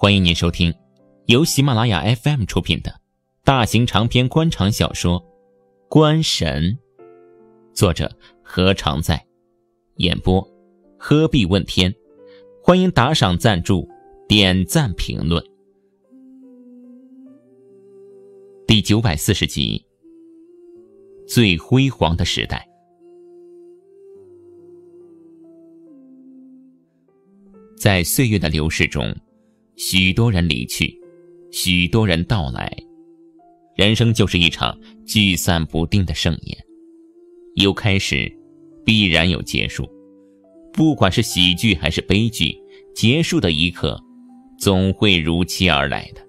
欢迎您收听由喜马拉雅 FM 出品的大型长篇官场小说《官神》，作者何常在，演播何必问天。欢迎打赏赞助、点赞评论。第九百四十集，最辉煌的时代。在岁月的流逝中，许多人离去，许多人到来，人生就是一场聚散不定的盛宴。有开始，必然有结束。不管是喜剧还是悲剧，结束的一刻，总会如期而来的。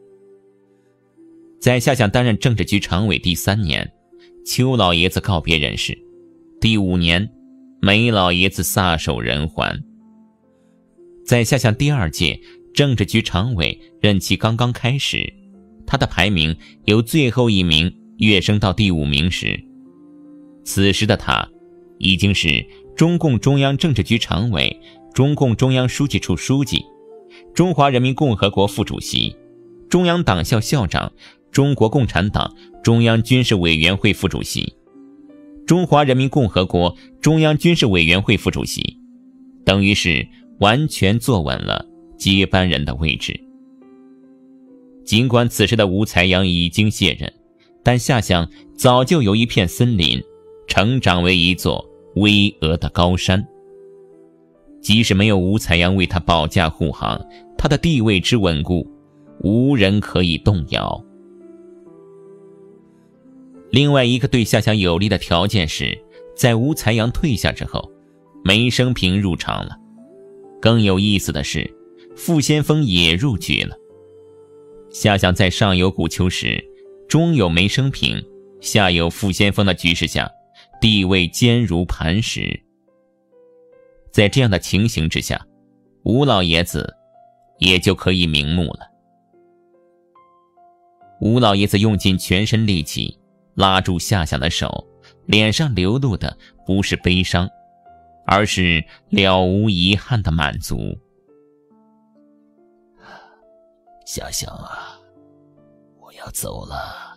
在下想担任政治局常委第三年，邱老爷子告别人世；第五年，梅老爷子撒手人寰。在下乡第二届政治局常委任期刚刚开始，他的排名由最后一名跃升到第五名时，此时的他已经是中共中央政治局常委、中共中央书记处书记、中华人民共和国副主席、中央党校校长、中国共产党中央军事委员会副主席、中华人民共和国中央军事委员会副主席，等于是。完全坐稳了接班人的位置。尽管此时的吴才阳已经卸任，但下乡早就由一片森林成长为一座巍峨的高山。即使没有吴才阳为他保驾护航，他的地位之稳固，无人可以动摇。另外一个对夏乡有利的条件是，在吴才阳退下之后，梅生平入场了。更有意思的是，傅先锋也入局了。夏想在上有古丘时，中有梅生平，下有傅先锋的局势下，地位坚如磐石。在这样的情形之下，吴老爷子也就可以瞑目了。吴老爷子用尽全身力气拉住夏想的手，脸上流露的不是悲伤。而是了无遗憾的满足。夏香啊，我要走了。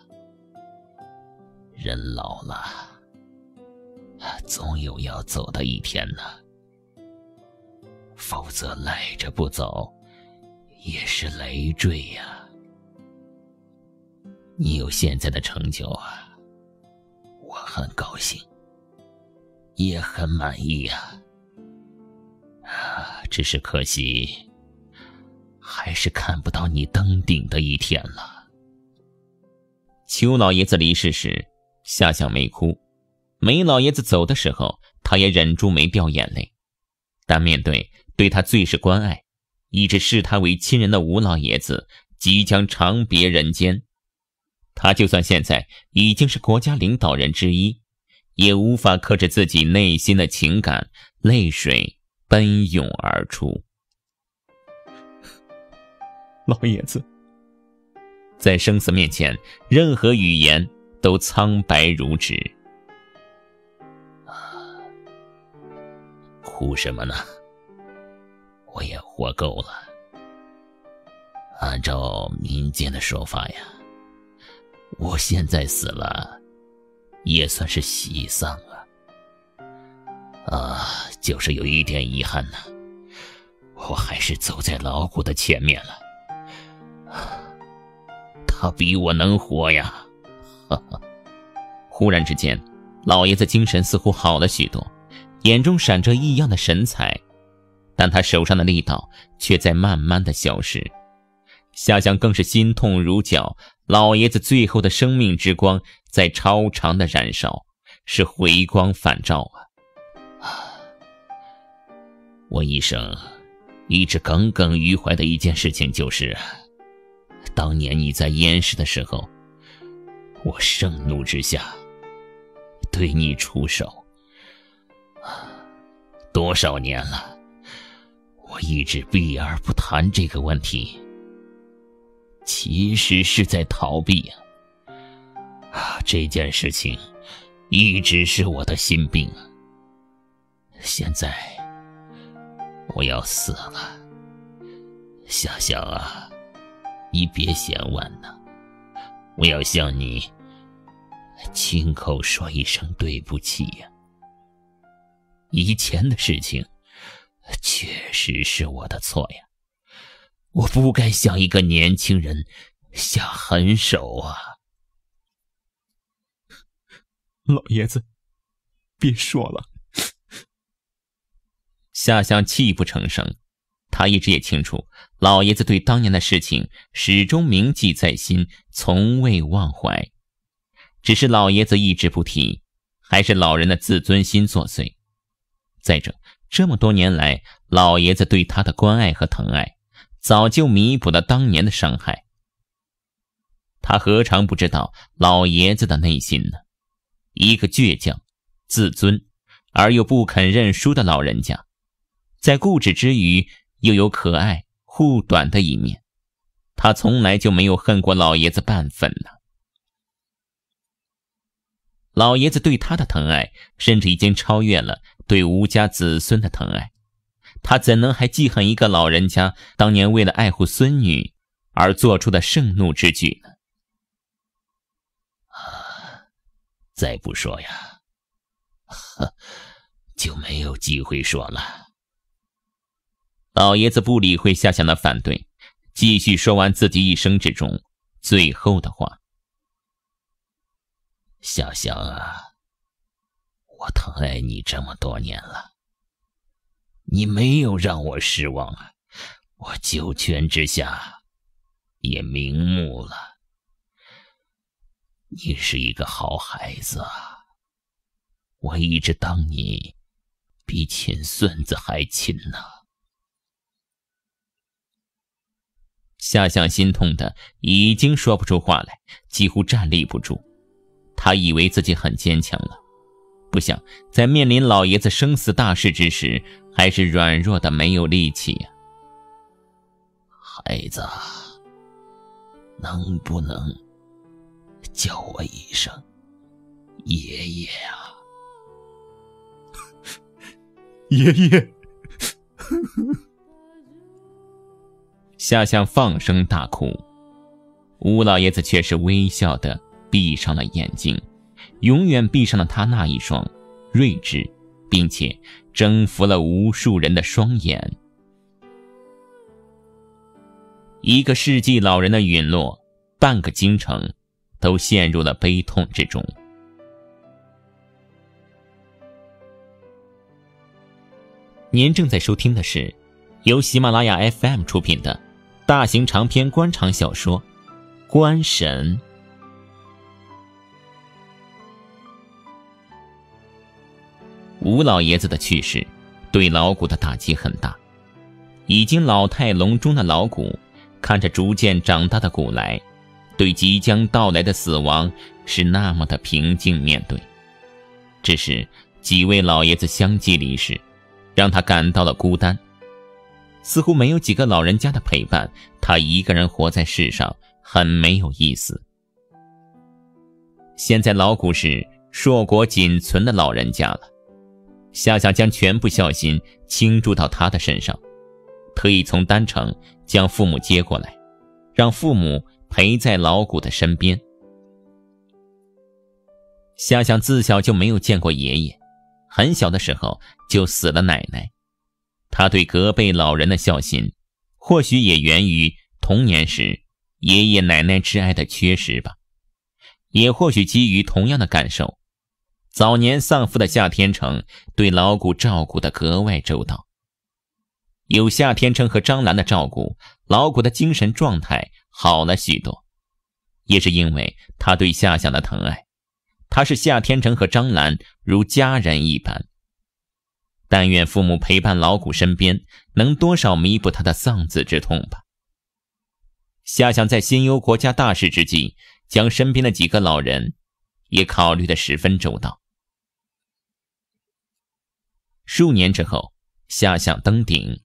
人老了，总有要走的一天呢。否则赖着不走，也是累赘呀。你有现在的成就啊，我很高兴。也很满意呀，啊，只是可惜，还是看不到你登顶的一天了。邱老爷子离世时，夏想没哭；梅老爷子走的时候，他也忍住没掉眼泪。但面对对他最是关爱，一直视他为亲人的吴老爷子即将长别人间，他就算现在已经是国家领导人之一。也无法克制自己内心的情感，泪水奔涌而出。老爷子，在生死面前，任何语言都苍白如纸。哭什么呢？我也活够了。按照民间的说法呀，我现在死了。也算是喜丧啊！啊，就是有一点遗憾呢，我还是走在老虎的前面了。他比我能活呀！哈哈。忽然之间，老爷子精神似乎好了许多，眼中闪着异样的神采，但他手上的力道却在慢慢的消失。夏香更是心痛如绞，老爷子最后的生命之光在超长的燃烧，是回光返照啊！我一生一直耿耿于怀的一件事情就是，当年你在燕市的时候，我盛怒之下对你出手。多少年了，我一直避而不谈这个问题。其实是在逃避呀！啊，这件事情一直是我的心病。现在我要死了，想想啊，你别嫌晚呐，我要向你亲口说一声对不起呀。以前的事情，确实是我的错呀，我不该向一个年轻人下狠手啊。老爷子，别说了。夏香泣不成声。他一直也清楚，老爷子对当年的事情始终铭记在心，从未忘怀。只是老爷子一直不提，还是老人的自尊心作祟。再者，这么多年来，老爷子对他的关爱和疼爱，早就弥补了当年的伤害。他何尝不知道老爷子的内心呢？一个倔强、自尊而又不肯认输的老人家，在固执之余。又有可爱护短的一面，他从来就没有恨过老爷子半分呢。老爷子对他的疼爱，甚至已经超越了对吴家子孙的疼爱。他怎能还记恨一个老人家当年为了爱护孙女而做出的盛怒之举呢？啊，再不说呀，呵，就没有机会说了。老爷子不理会夏夏的反对，继续说完自己一生之中最后的话：“夏香啊，我疼爱你这么多年了，你没有让我失望啊！我九泉之下也瞑目了。你是一个好孩子啊，我一直当你比亲孙子还亲呢。”夏向心痛的已经说不出话来，几乎站立不住。他以为自己很坚强了，不想在面临老爷子生死大事之时，还是软弱的没有力气呀。孩子，能不能叫我一声爷爷啊？爷爷。夏香放声大哭，吴老爷子却是微笑的闭上了眼睛，永远闭上了他那一双睿智，并且征服了无数人的双眼。一个世纪老人的陨落，半个京城都陷入了悲痛之中。您正在收听的是由喜马拉雅 FM 出品的。大型长篇官场小说《官神》。吴老爷子的去世，对老谷的打击很大。已经老态龙钟的老谷，看着逐渐长大的古来，对即将到来的死亡是那么的平静面对。只是几位老爷子相继离世，让他感到了孤单。似乎没有几个老人家的陪伴，他一个人活在世上很没有意思。现在老谷是硕果仅存的老人家了，夏夏将全部孝心倾注到他的身上，特意从丹城将父母接过来，让父母陪在老谷的身边。夏夏自小就没有见过爷爷，很小的时候就死了奶奶。他对隔辈老人的孝心，或许也源于童年时爷爷奶奶之爱的缺失吧，也或许基于同样的感受，早年丧父的夏天成对老谷照顾的格外周到。有夏天成和张兰的照顾，老谷的精神状态好了许多，也是因为他对夏夏的疼爱，他是夏天成和张兰如家人一般。但愿父母陪伴老谷身边，能多少弥补他的丧子之痛吧。夏想在心忧国家大事之际，将身边的几个老人也考虑的十分周到。数年之后，夏想登顶。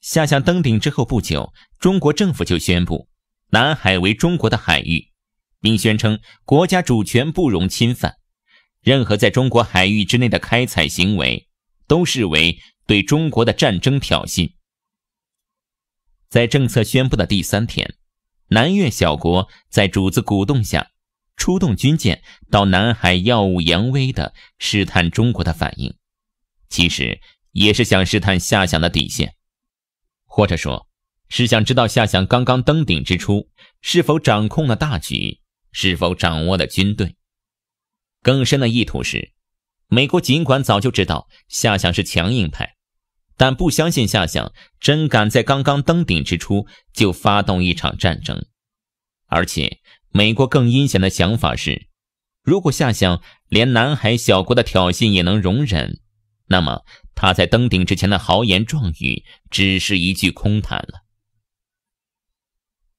夏想登顶之后不久，中国政府就宣布南海为中国的海域，并宣称国家主权不容侵犯，任何在中国海域之内的开采行为。都视为对中国的战争挑衅。在政策宣布的第三天，南越小国在主子鼓动下，出动军舰到南海耀武扬威的试探中国的反应，其实也是想试探夏想的底线，或者说，是想知道夏想刚刚登顶之初是否掌控了大局，是否掌握了军队。更深的意图是，美国尽管早就知道夏想是强硬派。但不相信夏想真敢在刚刚登顶之初就发动一场战争，而且美国更阴险的想法是，如果夏想连南海小国的挑衅也能容忍，那么他在登顶之前的豪言壮语只是一句空谈了。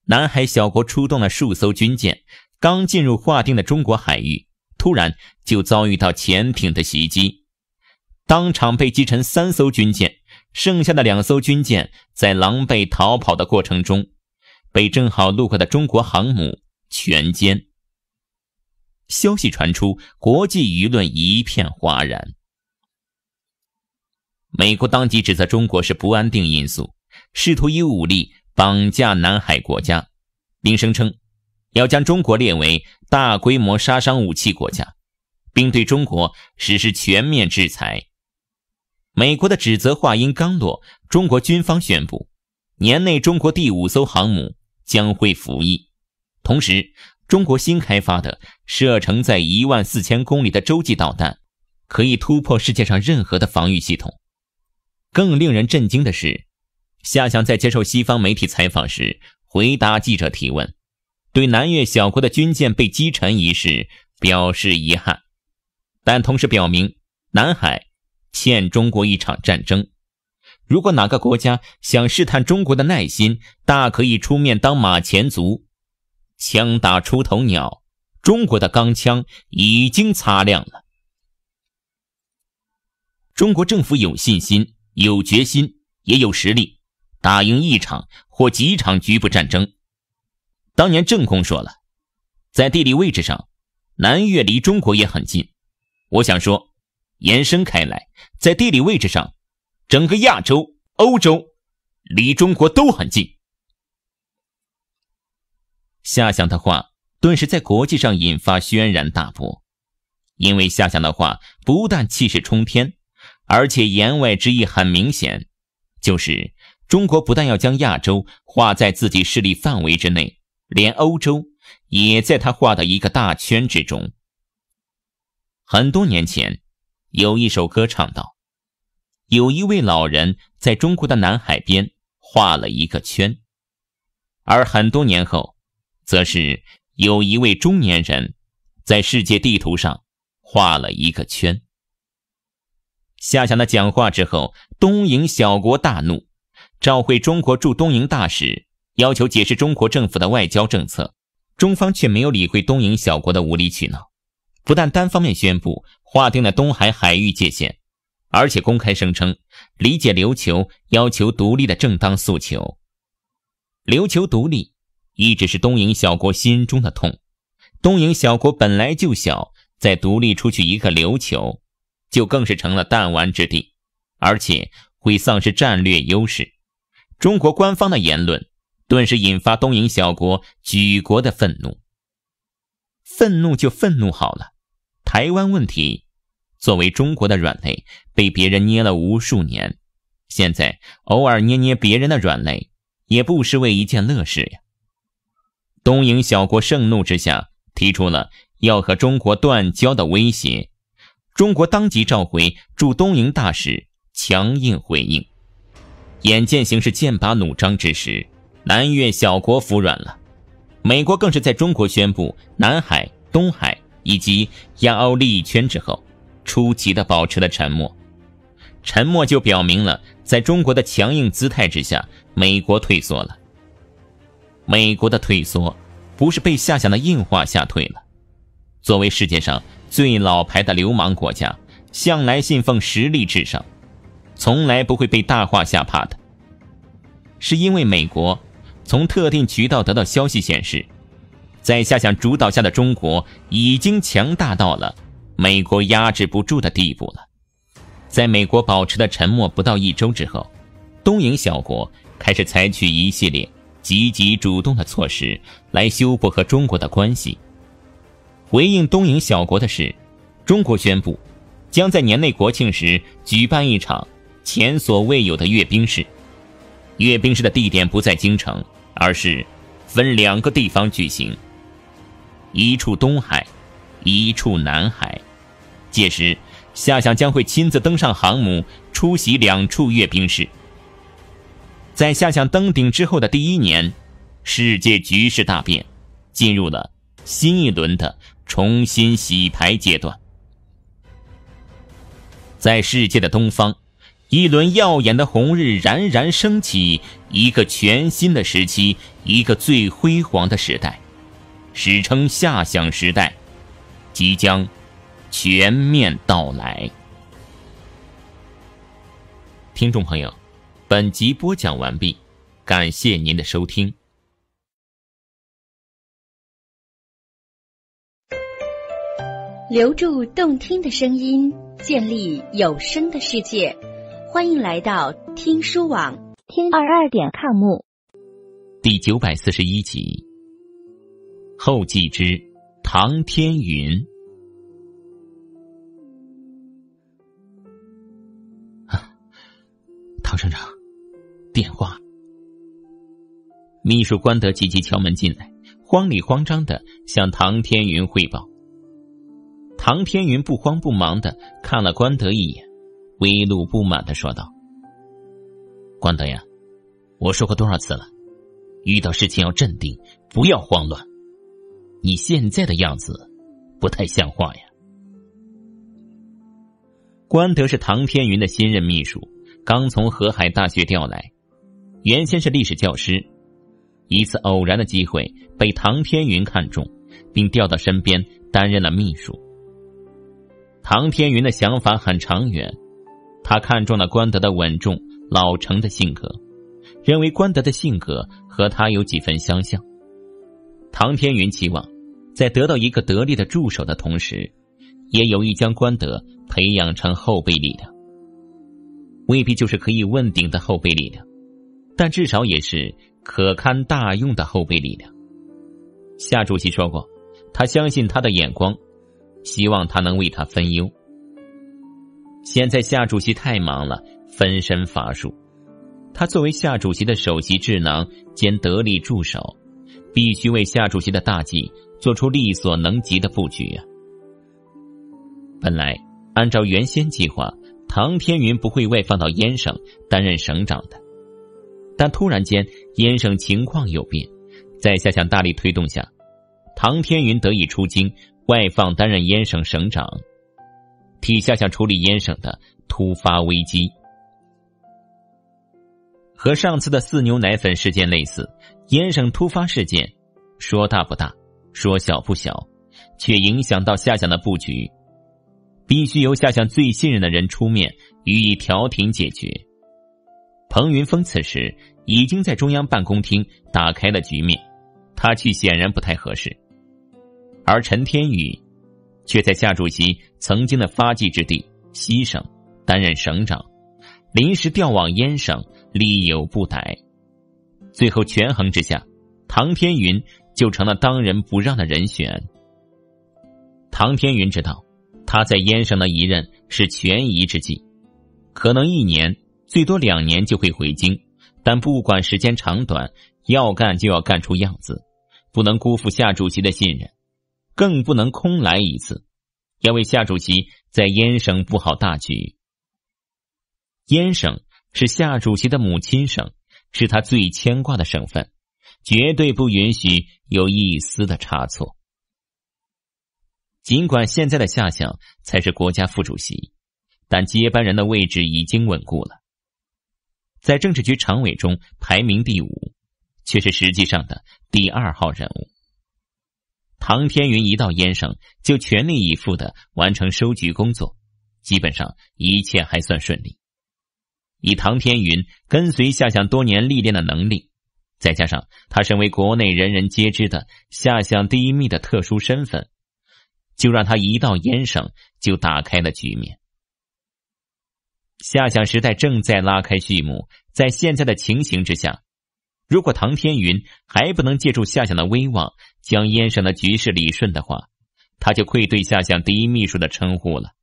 南海小国出动了数艘军舰，刚进入划定的中国海域，突然就遭遇到潜艇的袭击，当场被击沉三艘军舰。剩下的两艘军舰在狼狈逃跑的过程中，被正好路过的中国航母全歼。消息传出，国际舆论一片哗然。美国当即指责中国是不安定因素，试图以武力绑架南海国家，并声称要将中国列为大规模杀伤武器国家，并对中国实施全面制裁。美国的指责话音刚落，中国军方宣布，年内中国第五艘航母将会服役。同时，中国新开发的射程在一万四千公里的洲际导弹，可以突破世界上任何的防御系统。更令人震惊的是，夏想在接受西方媒体采访时回答记者提问，对南越小国的军舰被击沉一事表示遗憾，但同时表明南海。欠中国一场战争。如果哪个国家想试探中国的耐心，大可以出面当马前卒。枪打出头鸟，中国的钢枪已经擦亮了。中国政府有信心、有决心，也有实力，打赢一场或几场局部战争。当年郑公说了，在地理位置上，南越离中国也很近。我想说。延伸开来，在地理位置上，整个亚洲、欧洲离中国都很近。夏想的话顿时在国际上引发轩然大波，因为夏想的话不但气势冲天，而且言外之意很明显，就是中国不但要将亚洲划在自己势力范围之内，连欧洲也在他画的一个大圈之中。很多年前。有一首歌唱道：“有一位老人在中国的南海边画了一个圈。”而很多年后，则是有一位中年人在世界地图上画了一个圈。夏想的讲话之后，东瀛小国大怒，召回中国驻东瀛大使，要求解释中国政府的外交政策。中方却没有理会东瀛小国的无理取闹。不但单方面宣布划定了东海海域界限，而且公开声称理解琉球要求独立的正当诉求。琉球独立一直是东瀛小国心中的痛。东瀛小国本来就小，再独立出去一个琉球，就更是成了弹丸之地，而且会丧失战略优势。中国官方的言论顿时引发东瀛小国举国的愤怒。愤怒就愤怒好了。台湾问题，作为中国的软肋，被别人捏了无数年，现在偶尔捏捏别人的软肋，也不失为一件乐事呀。东瀛小国盛怒之下，提出了要和中国断交的威胁，中国当即召回驻东瀛大使，强硬回应。眼见形势剑拔弩张之时，南越小国服软了，美国更是在中国宣布南海、东海。以及亚欧利益圈之后，出奇的保持了沉默。沉默就表明了，在中国的强硬姿态之下，美国退缩了。美国的退缩，不是被夏想的硬话吓退了。作为世界上最老牌的流氓国家，向来信奉实力至上，从来不会被大话吓怕的。是因为美国从特定渠道得到消息显示。在夏想主导下的中国已经强大到了美国压制不住的地步了。在美国保持的沉默不到一周之后，东瀛小国开始采取一系列积极主动的措施来修补和中国的关系。回应东瀛小国的是，中国宣布将在年内国庆时举办一场前所未有的阅兵式。阅兵式的地点不在京城，而是分两个地方举行，一处东海，一处南海。届时，夏想将会亲自登上航母，出席两处阅兵式。在夏想登顶之后的第一年，世界局势大变，进入了新一轮的。重新洗牌阶段，在世界的东方，一轮耀眼的红日冉冉升起，一个全新的时期，一个最辉煌的时代，史称夏想时代，即将全面到来。听众朋友，本集播讲完毕，感谢您的收听。留住动听的声音，建立有声的世界。欢迎来到听书网，听二二点 com。第九百四十一集，后记之唐天云。唐省长，电话。秘书关德急急敲门进来，慌里慌张的向唐天云汇报。唐天云不慌不忙的看了关德一眼，威露不满的说道：“关德呀，我说过多少次了，遇到事情要镇定，不要慌乱。你现在的样子，不太像话呀。”关德是唐天云的新任秘书，刚从河海大学调来，原先是历史教师，一次偶然的机会被唐天云看中，并调到身边担任了秘书。唐天云的想法很长远，他看中了关德的稳重老成的性格，认为关德的性格和他有几分相像。唐天云期望，在得到一个得力的助手的同时，也有意将关德培养成后备力量。未必就是可以问鼎的后备力量，但至少也是可堪大用的后备力量。夏主席说过，他相信他的眼光。希望他能为他分忧。现在夏主席太忙了，分身乏术。他作为夏主席的首席智囊兼得力助手，必须为夏主席的大计做出力所能及的布局啊！本来按照原先计划，唐天云不会外放到燕省担任省长的，但突然间燕省情况有变，在夏想大力推动下，唐天云得以出京。外放担任燕省省长，替下想处理燕省的突发危机。和上次的四牛奶粉事件类似，燕省突发事件说大不大，说小不小，却影响到下想的布局，必须由下想最信任的人出面予以调停解决。彭云峰此时已经在中央办公厅打开了局面，他去显然不太合适。而陈天宇，却在夏主席曾经的发迹之地西省担任省长，临时调往燕省，力有不逮。最后权衡之下，唐天云就成了当仁不让的人选。唐天云知道，他在燕省的一任是权宜之计，可能一年最多两年就会回京，但不管时间长短，要干就要干出样子，不能辜负夏主席的信任。更不能空来一次，要为夏主席在燕省布好大局。燕省是夏主席的母亲省，是他最牵挂的省份，绝对不允许有一丝的差错。尽管现在的夏相才是国家副主席，但接班人的位置已经稳固了，在政治局常委中排名第五，却是实际上的第二号人物。唐天云一到燕省，就全力以赴的完成收局工作，基本上一切还算顺利。以唐天云跟随夏相多年历练的能力，再加上他身为国内人人皆知的夏相第一秘的特殊身份，就让他一到燕省就打开了局面。夏想时代正在拉开序幕，在现在的情形之下，如果唐天云还不能借助夏想的威望将燕省的局势理顺的话，他就愧对夏想第一秘书的称呼了。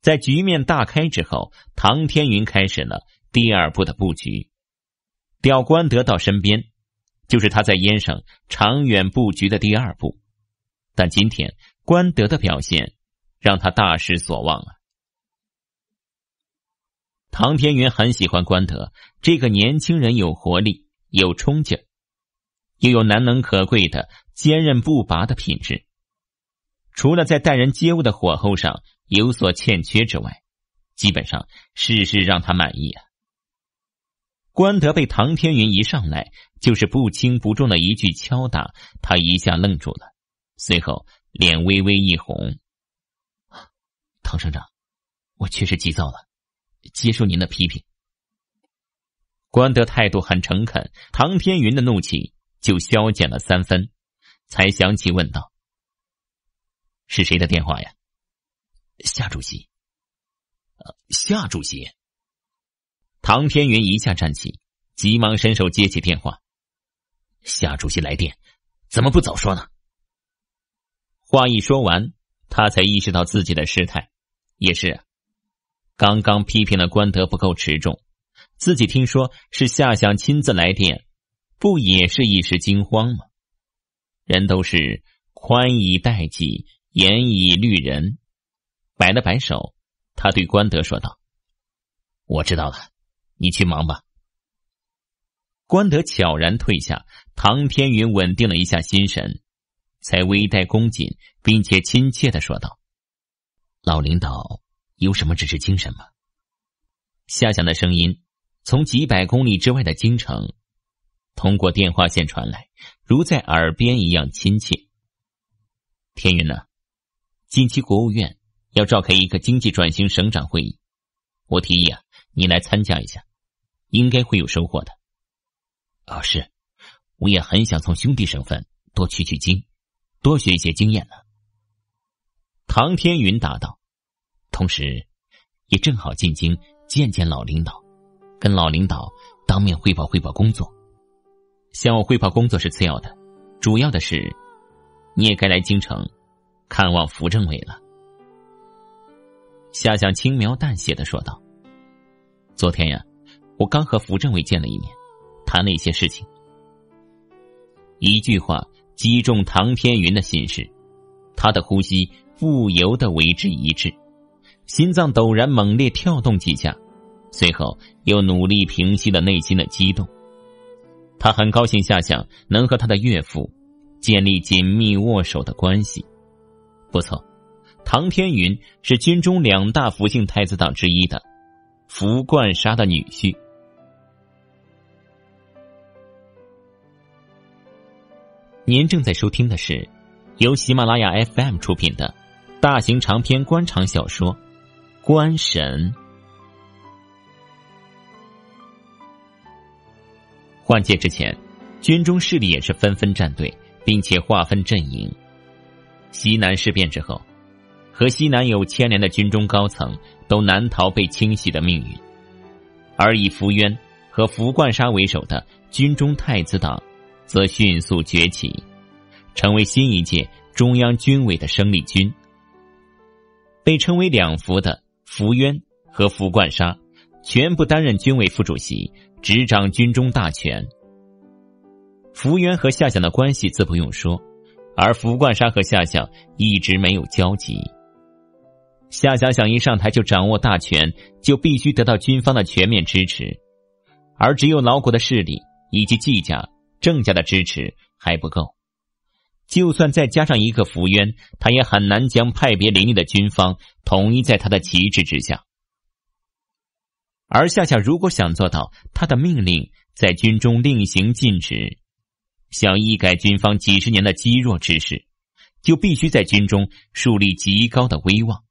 在局面大开之后，唐天云开始了第二步的布局，调关德到身边，就是他在燕省长远布局的第二步。但今天关德的表现让他大失所望啊！唐天云很喜欢关德这个年轻人，有活力、有冲劲，又有难能可贵的坚韧不拔的品质。除了在待人接物的火候上有所欠缺之外，基本上事事让他满意啊。关德被唐天云一上来就是不轻不重的一句敲打，他一下愣住了。随后，脸微微一红。唐省长，我确实急躁了，接受您的批评。关德态度很诚恳，唐天云的怒气就消减了三分，才想起问道：“是谁的电话呀？”夏主席。呃，夏主席。唐天云一下站起，急忙伸手接起电话。夏主席来电，怎么不早说呢？话一说完，他才意识到自己的失态。也是，刚刚批评了官德不够持重，自己听说是夏想亲自来电，不也是一时惊慌吗？人都是宽以待己，严以律人。摆了摆手，他对关德说道：“我知道了，你去忙吧。”关德悄然退下，唐天云稳定了一下心神。才微带恭谨，并且亲切的说道：“老领导有什么指示精神吗？”夏想的声音从几百公里之外的京城，通过电话线传来，如在耳边一样亲切。天云呢？近期国务院要召开一个经济转型省长会议，我提议啊，你来参加一下，应该会有收获的。啊，是，我也很想从兄弟省份多取取经。多学一些经验呢。唐天云答道，同时，也正好进京见见老领导，跟老领导当面汇报汇报工作。向我汇报工作是次要的，主要的是，你也该来京城看望扶政委了。夏想轻描淡写的说道：“昨天呀，我刚和扶政委见了一面，谈了一些事情。一句话。”击中唐天云的心事，他的呼吸不由得为之一滞，心脏陡然猛烈跳动几下，随后又努力平息了内心的激动。他很高兴夏想能和他的岳父建立紧密握手的关系。不错，唐天云是军中两大福姓太子党之一的福冠沙的女婿。您正在收听的是由喜马拉雅 FM 出品的大型长篇官场小说《官神》。换届之前，军中势力也是纷纷站队，并且划分阵营。西南事变之后，和西南有牵连的军中高层都难逃被清洗的命运，而以福渊和福冠沙为首的军中太子党。则迅速崛起，成为新一届中央军委的生力军。被称为两福的福渊和福冠沙，全部担任军委副主席，执掌军中大权。福渊和夏想的关系自不用说，而福冠沙和夏想一直没有交集。夏想想一上台就掌握大权，就必须得到军方的全面支持，而只有老谷的势力以及季家。郑家的支持还不够，就算再加上一个福渊，他也很难将派别林立的军方统一在他的旗帜之下。而夏夏如果想做到他的命令在军中令行禁止，想一改军方几十年的积弱之势，就必须在军中树立极高的威望。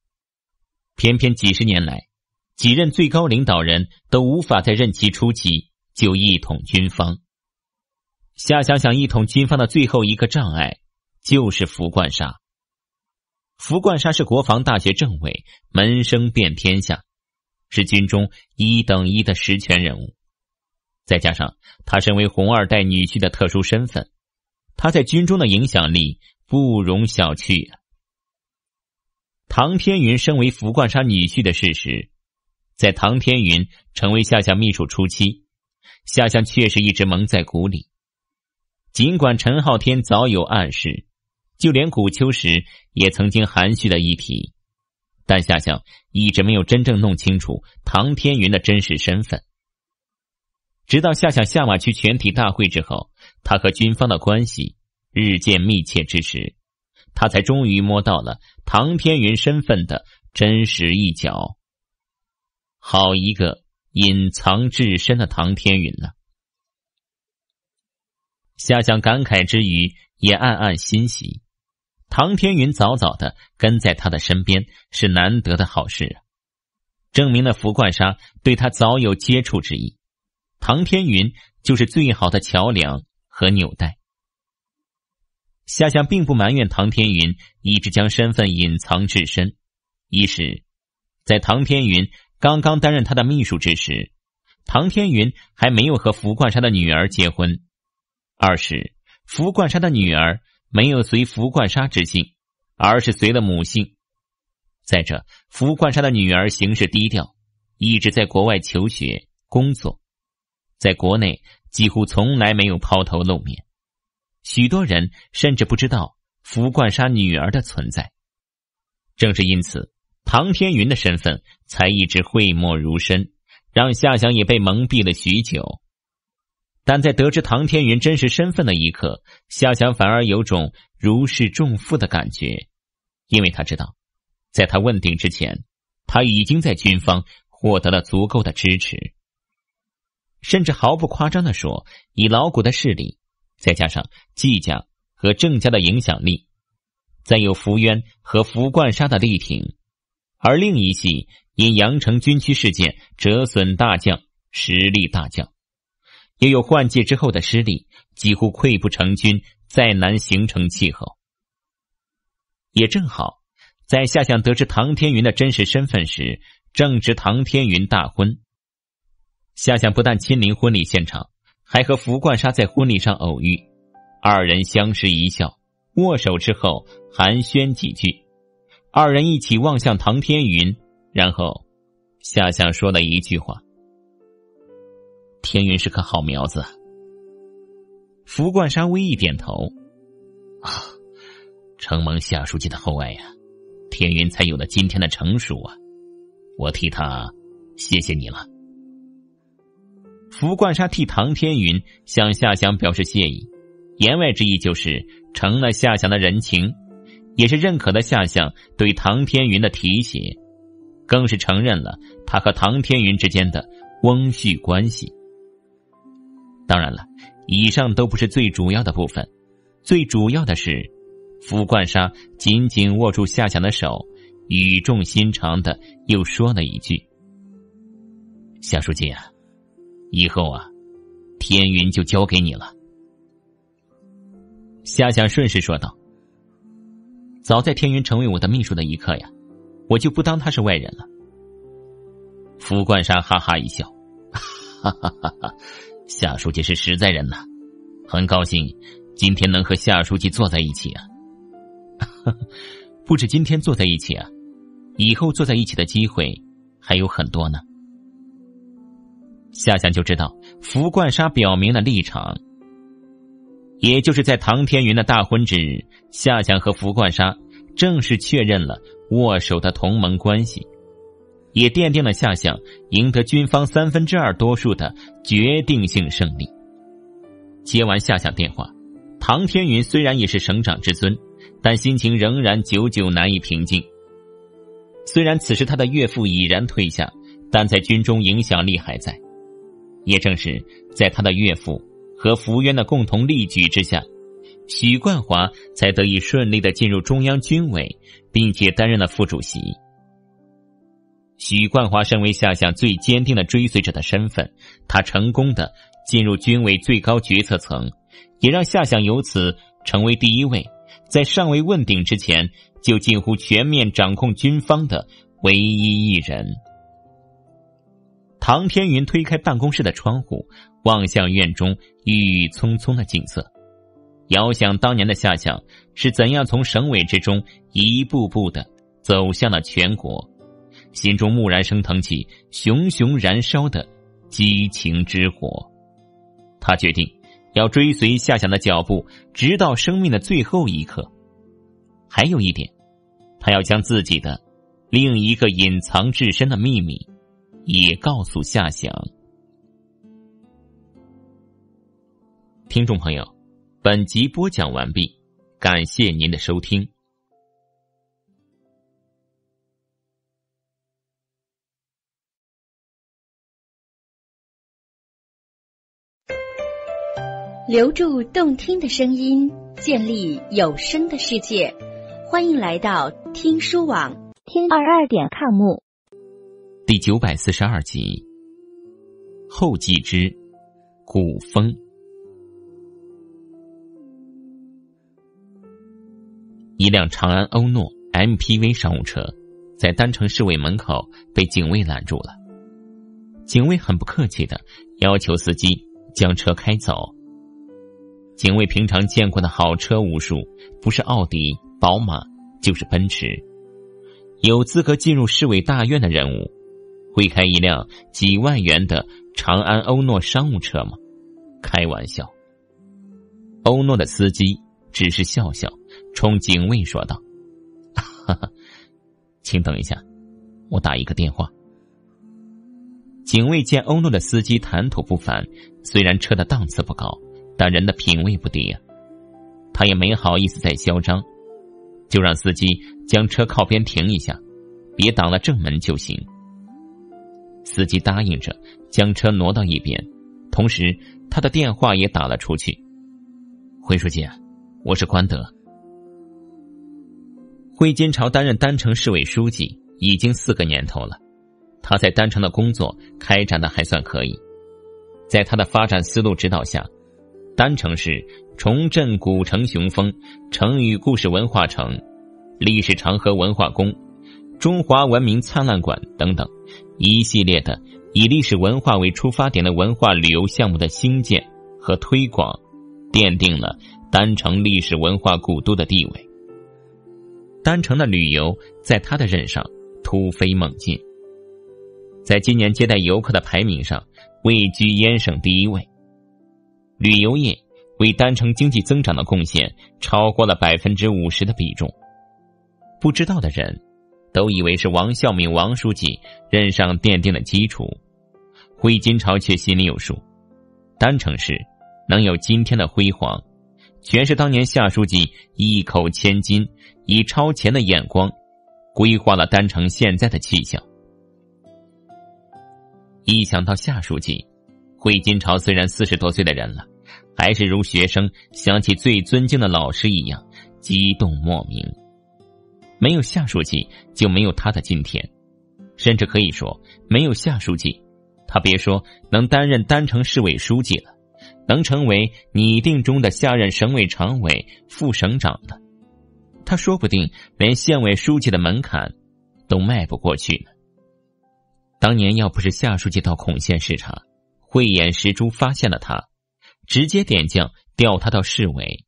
偏偏几十年来，几任最高领导人都无法在任期初期就一统军方。夏想想，一统军方的最后一个障碍就是福冠沙。福冠沙是国防大学政委，门生遍天下，是军中一等一的实权人物。再加上他身为红二代女婿的特殊身份，他在军中的影响力不容小觑。唐天云身为福冠山女婿的事实，在唐天云成为下相秘书初期，下相确实一直蒙在鼓里。尽管陈浩天早有暗示，就连古秋实也曾经含蓄的一提，但下相一直没有真正弄清楚唐天云的真实身份。直到下辖下马区全体大会之后，他和军方的关系日渐密切之时，他才终于摸到了唐天云身份的真实一角。好一个隐藏至深的唐天云呢！夏想感慨之余，也暗暗欣喜。唐天云早早的跟在他的身边，是难得的好事啊，证明了福冠沙对他早有接触之意。唐天云就是最好的桥梁和纽带。夏夏并不埋怨唐天云一直将身份隐藏至深，一是，在唐天云刚刚担任他的秘书之时，唐天云还没有和福冠山的女儿结婚；二是，福冠山的女儿没有随福冠沙之姓，而是随了母姓。再者，福冠山的女儿行事低调，一直在国外求学工作。在国内几乎从来没有抛头露面，许多人甚至不知道福冠沙女儿的存在。正是因此，唐天云的身份才一直讳莫如深，让夏祥也被蒙蔽了许久。但在得知唐天云真实身份的一刻，夏祥反而有种如释重负的感觉，因为他知道，在他问鼎之前，他已经在军方获得了足够的支持。甚至毫不夸张的说，以老谷的势力，再加上季家和郑家的影响力，再有福渊和福冠沙的力挺，而另一系因阳城军区事件折损大将，实力大降，也有换届之后的失利，几乎溃不成军，再难形成气候。也正好，在夏相得知唐天云的真实身份时，正值唐天云大婚。夏夏不但亲临婚礼现场，还和福冠沙在婚礼上偶遇，二人相视一笑，握手之后寒暄几句，二人一起望向唐天云，然后夏夏说了一句话：“天云是棵好苗子。”福冠山微一点头：“啊，承蒙夏书记的厚爱呀，天云才有了今天的成熟啊，我替他谢谢你了。”福冠沙替唐天云向夏祥表示谢意，言外之意就是成了夏祥的人情，也是认可了夏祥对唐天云的提携，更是承认了他和唐天云之间的翁婿关系。当然了，以上都不是最主要的部分，最主要的是，福冠沙紧紧握住夏祥的手，语重心长的又说了一句：“夏书记啊。”以后啊，天云就交给你了。夏夏顺势说道：“早在天云成为我的秘书的一刻呀，我就不当他是外人了。”福冠山哈哈一笑：“哈哈哈哈！夏书记是实在人呐，很高兴今天能和夏书记坐在一起啊。不止今天坐在一起啊，以后坐在一起的机会还有很多呢。”夏想就知道福冠沙表明了立场，也就是在唐天云的大婚之日，夏想和福冠沙正式确认了握手的同盟关系，也奠定了夏想赢得军方三分之二多数的决定性胜利。接完夏想电话，唐天云虽然也是省长之尊，但心情仍然久久难以平静。虽然此时他的岳父已然退下，但在军中影响力还在。也正是在他的岳父和福渊的共同力举之下，许冠华才得以顺利的进入中央军委，并且担任了副主席。许冠华身为下相最坚定的追随者的身份，他成功的进入军委最高决策层，也让下相由此成为第一位在尚未问鼎之前就近乎全面掌控军方的唯一一人。唐天云推开办公室的窗户，望向院中郁郁葱葱的景色，遥想当年的夏相是怎样从省委之中一步步的走向了全国，心中蓦然升腾起熊熊燃烧的激情之火。他决定要追随夏想的脚步，直到生命的最后一刻。还有一点，他要将自己的另一个隐藏至深的秘密。也告诉夏想，听众朋友，本集播讲完毕，感谢您的收听。留住动听的声音，建立有声的世界，欢迎来到听书网，听二二点 com。第九百四十二集，后继之古风。一辆长安欧诺 MPV 商务车在丹城市委门口被警卫拦住了。警卫很不客气的要求司机将车开走。警卫平常见过的好车无数，不是奥迪、宝马就是奔驰，有资格进入市委大院的人物。会开一辆几万元的长安欧诺商务车吗？开玩笑。欧诺的司机只是笑笑，冲警卫说道：“哈哈，请等一下，我打一个电话。”警卫见欧诺的司机谈吐不凡，虽然车的档次不高，但人的品味不低呀。他也没好意思再嚣张，就让司机将车靠边停一下，别挡了正门就行。司机答应着，将车挪到一边，同时他的电话也打了出去。辉书记，我是关德。惠金朝担任丹城市委书记已经四个年头了，他在丹城的工作开展的还算可以。在他的发展思路指导下，丹城市重振古城雄风、成语故事文化城、历史长河文化宫、中华文明灿烂馆等等。一系列的以历史文化为出发点的文化旅游项目的兴建和推广，奠定了丹城历史文化古都的地位。丹城的旅游在他的任上突飞猛进，在今年接待游客的排名上位居燕省第一位。旅游业为丹城经济增长的贡献超过了百分之五十的比重，不知道的人。都以为是王孝敏王书记任上奠定了基础，徽金朝却心里有数。丹城市能有今天的辉煌，全是当年夏书记一口千金，以超前的眼光规划了丹城现在的气象。一想到夏书记，惠金朝虽然四十多岁的人了，还是如学生想起最尊敬的老师一样激动莫名。没有夏书记，就没有他的今天，甚至可以说，没有夏书记，他别说能担任丹城市委书记了，能成为拟定中的下任省委常委、副省长的，他说不定连县委书记的门槛都迈不过去呢。当年要不是夏书记到孔县视察，慧眼识珠发现了他，直接点将调他到市委，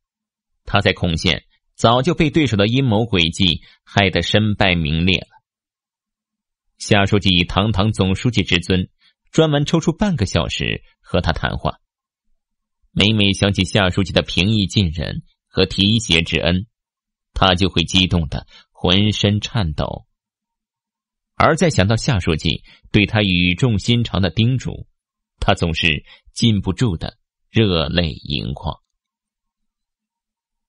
他在孔县。早就被对手的阴谋诡计害得身败名裂了。夏书记以堂堂总书记之尊，专门抽出半个小时和他谈话。每每想起夏书记的平易近人和提携之恩，他就会激动的浑身颤抖。而在想到夏书记对他语重心长的叮嘱，他总是禁不住的热泪盈眶。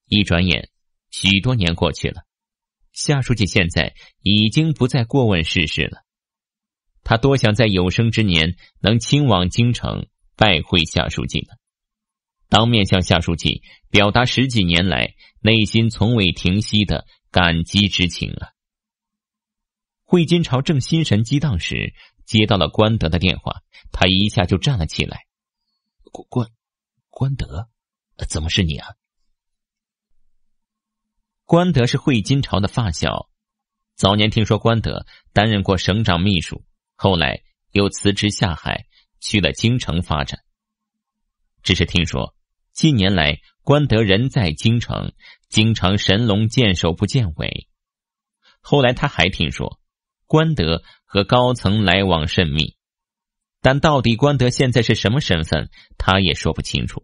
一转眼。许多年过去了，夏书记现在已经不再过问世事了。他多想在有生之年能亲往京城拜会夏书记呢，当面向夏书记表达十几年来内心从未停息的感激之情啊！惠金朝正心神激荡时，接到了关德的电话，他一下就站了起来。关关德，怎么是你啊？关德是惠金朝的发小，早年听说关德担任过省长秘书，后来又辞职下海，去了京城发展。只是听说近年来关德人在京城，经常神龙见首不见尾。后来他还听说关德和高层来往甚密，但到底关德现在是什么身份，他也说不清楚。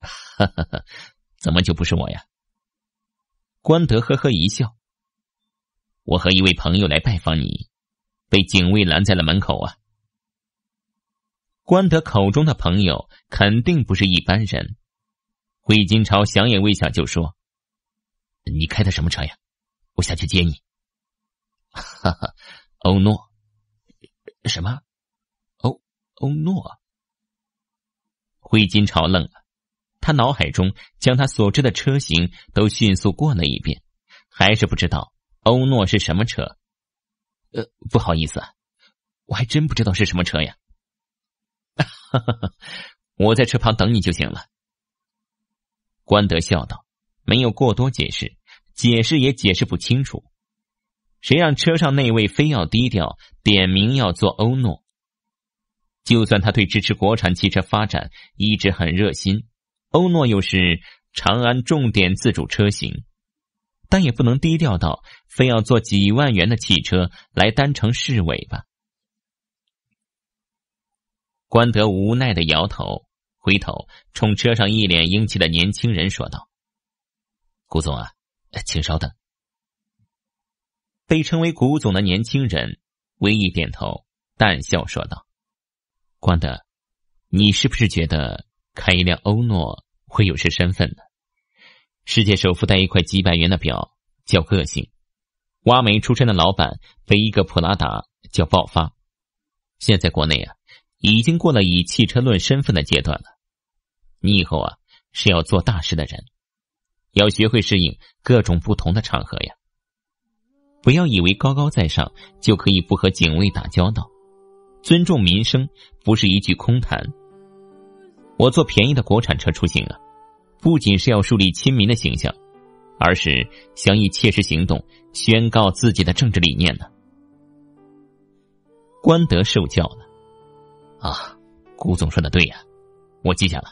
哈哈哈，怎么就不是我呀？关德呵呵一笑。我和一位朋友来拜访你，被警卫拦在了门口啊。关德口中的朋友肯定不是一般人。魏金朝想也未想就说：“你开的什么车呀？我下去接你。”哈哈，欧诺。什么？欧诺？魏金朝愣了，他脑海中将他所知的车型都迅速过了一遍，还是不知道。欧诺是什么车？呃，不好意思，我还真不知道是什么车呀。哈哈，我在车旁等你就行了。关德笑道，没有过多解释，解释也解释不清楚。谁让车上那位非要低调，点名要做欧诺？就算他对支持国产汽车发展一直很热心，欧诺又是长安重点自主车型。但也不能低调到非要做几万元的汽车来单成市委吧？关德无奈的摇头，回头冲车上一脸英气的年轻人说道：“古总啊，请稍等。”被称为古总的年轻人微一点头，淡笑说道：“关德，你是不是觉得开一辆欧诺会有失身份呢？”世界首富戴一块几百元的表叫个性，挖煤出身的老板背一个普拉达叫爆发。现在国内啊，已经过了以汽车论身份的阶段了。你以后啊是要做大事的人，要学会适应各种不同的场合呀。不要以为高高在上就可以不和警卫打交道，尊重民生不是一句空谈。我坐便宜的国产车出行啊。不仅是要树立亲民的形象，而是想以切实行动宣告自己的政治理念呢。关德受教了，啊，古总说的对呀，我记下了。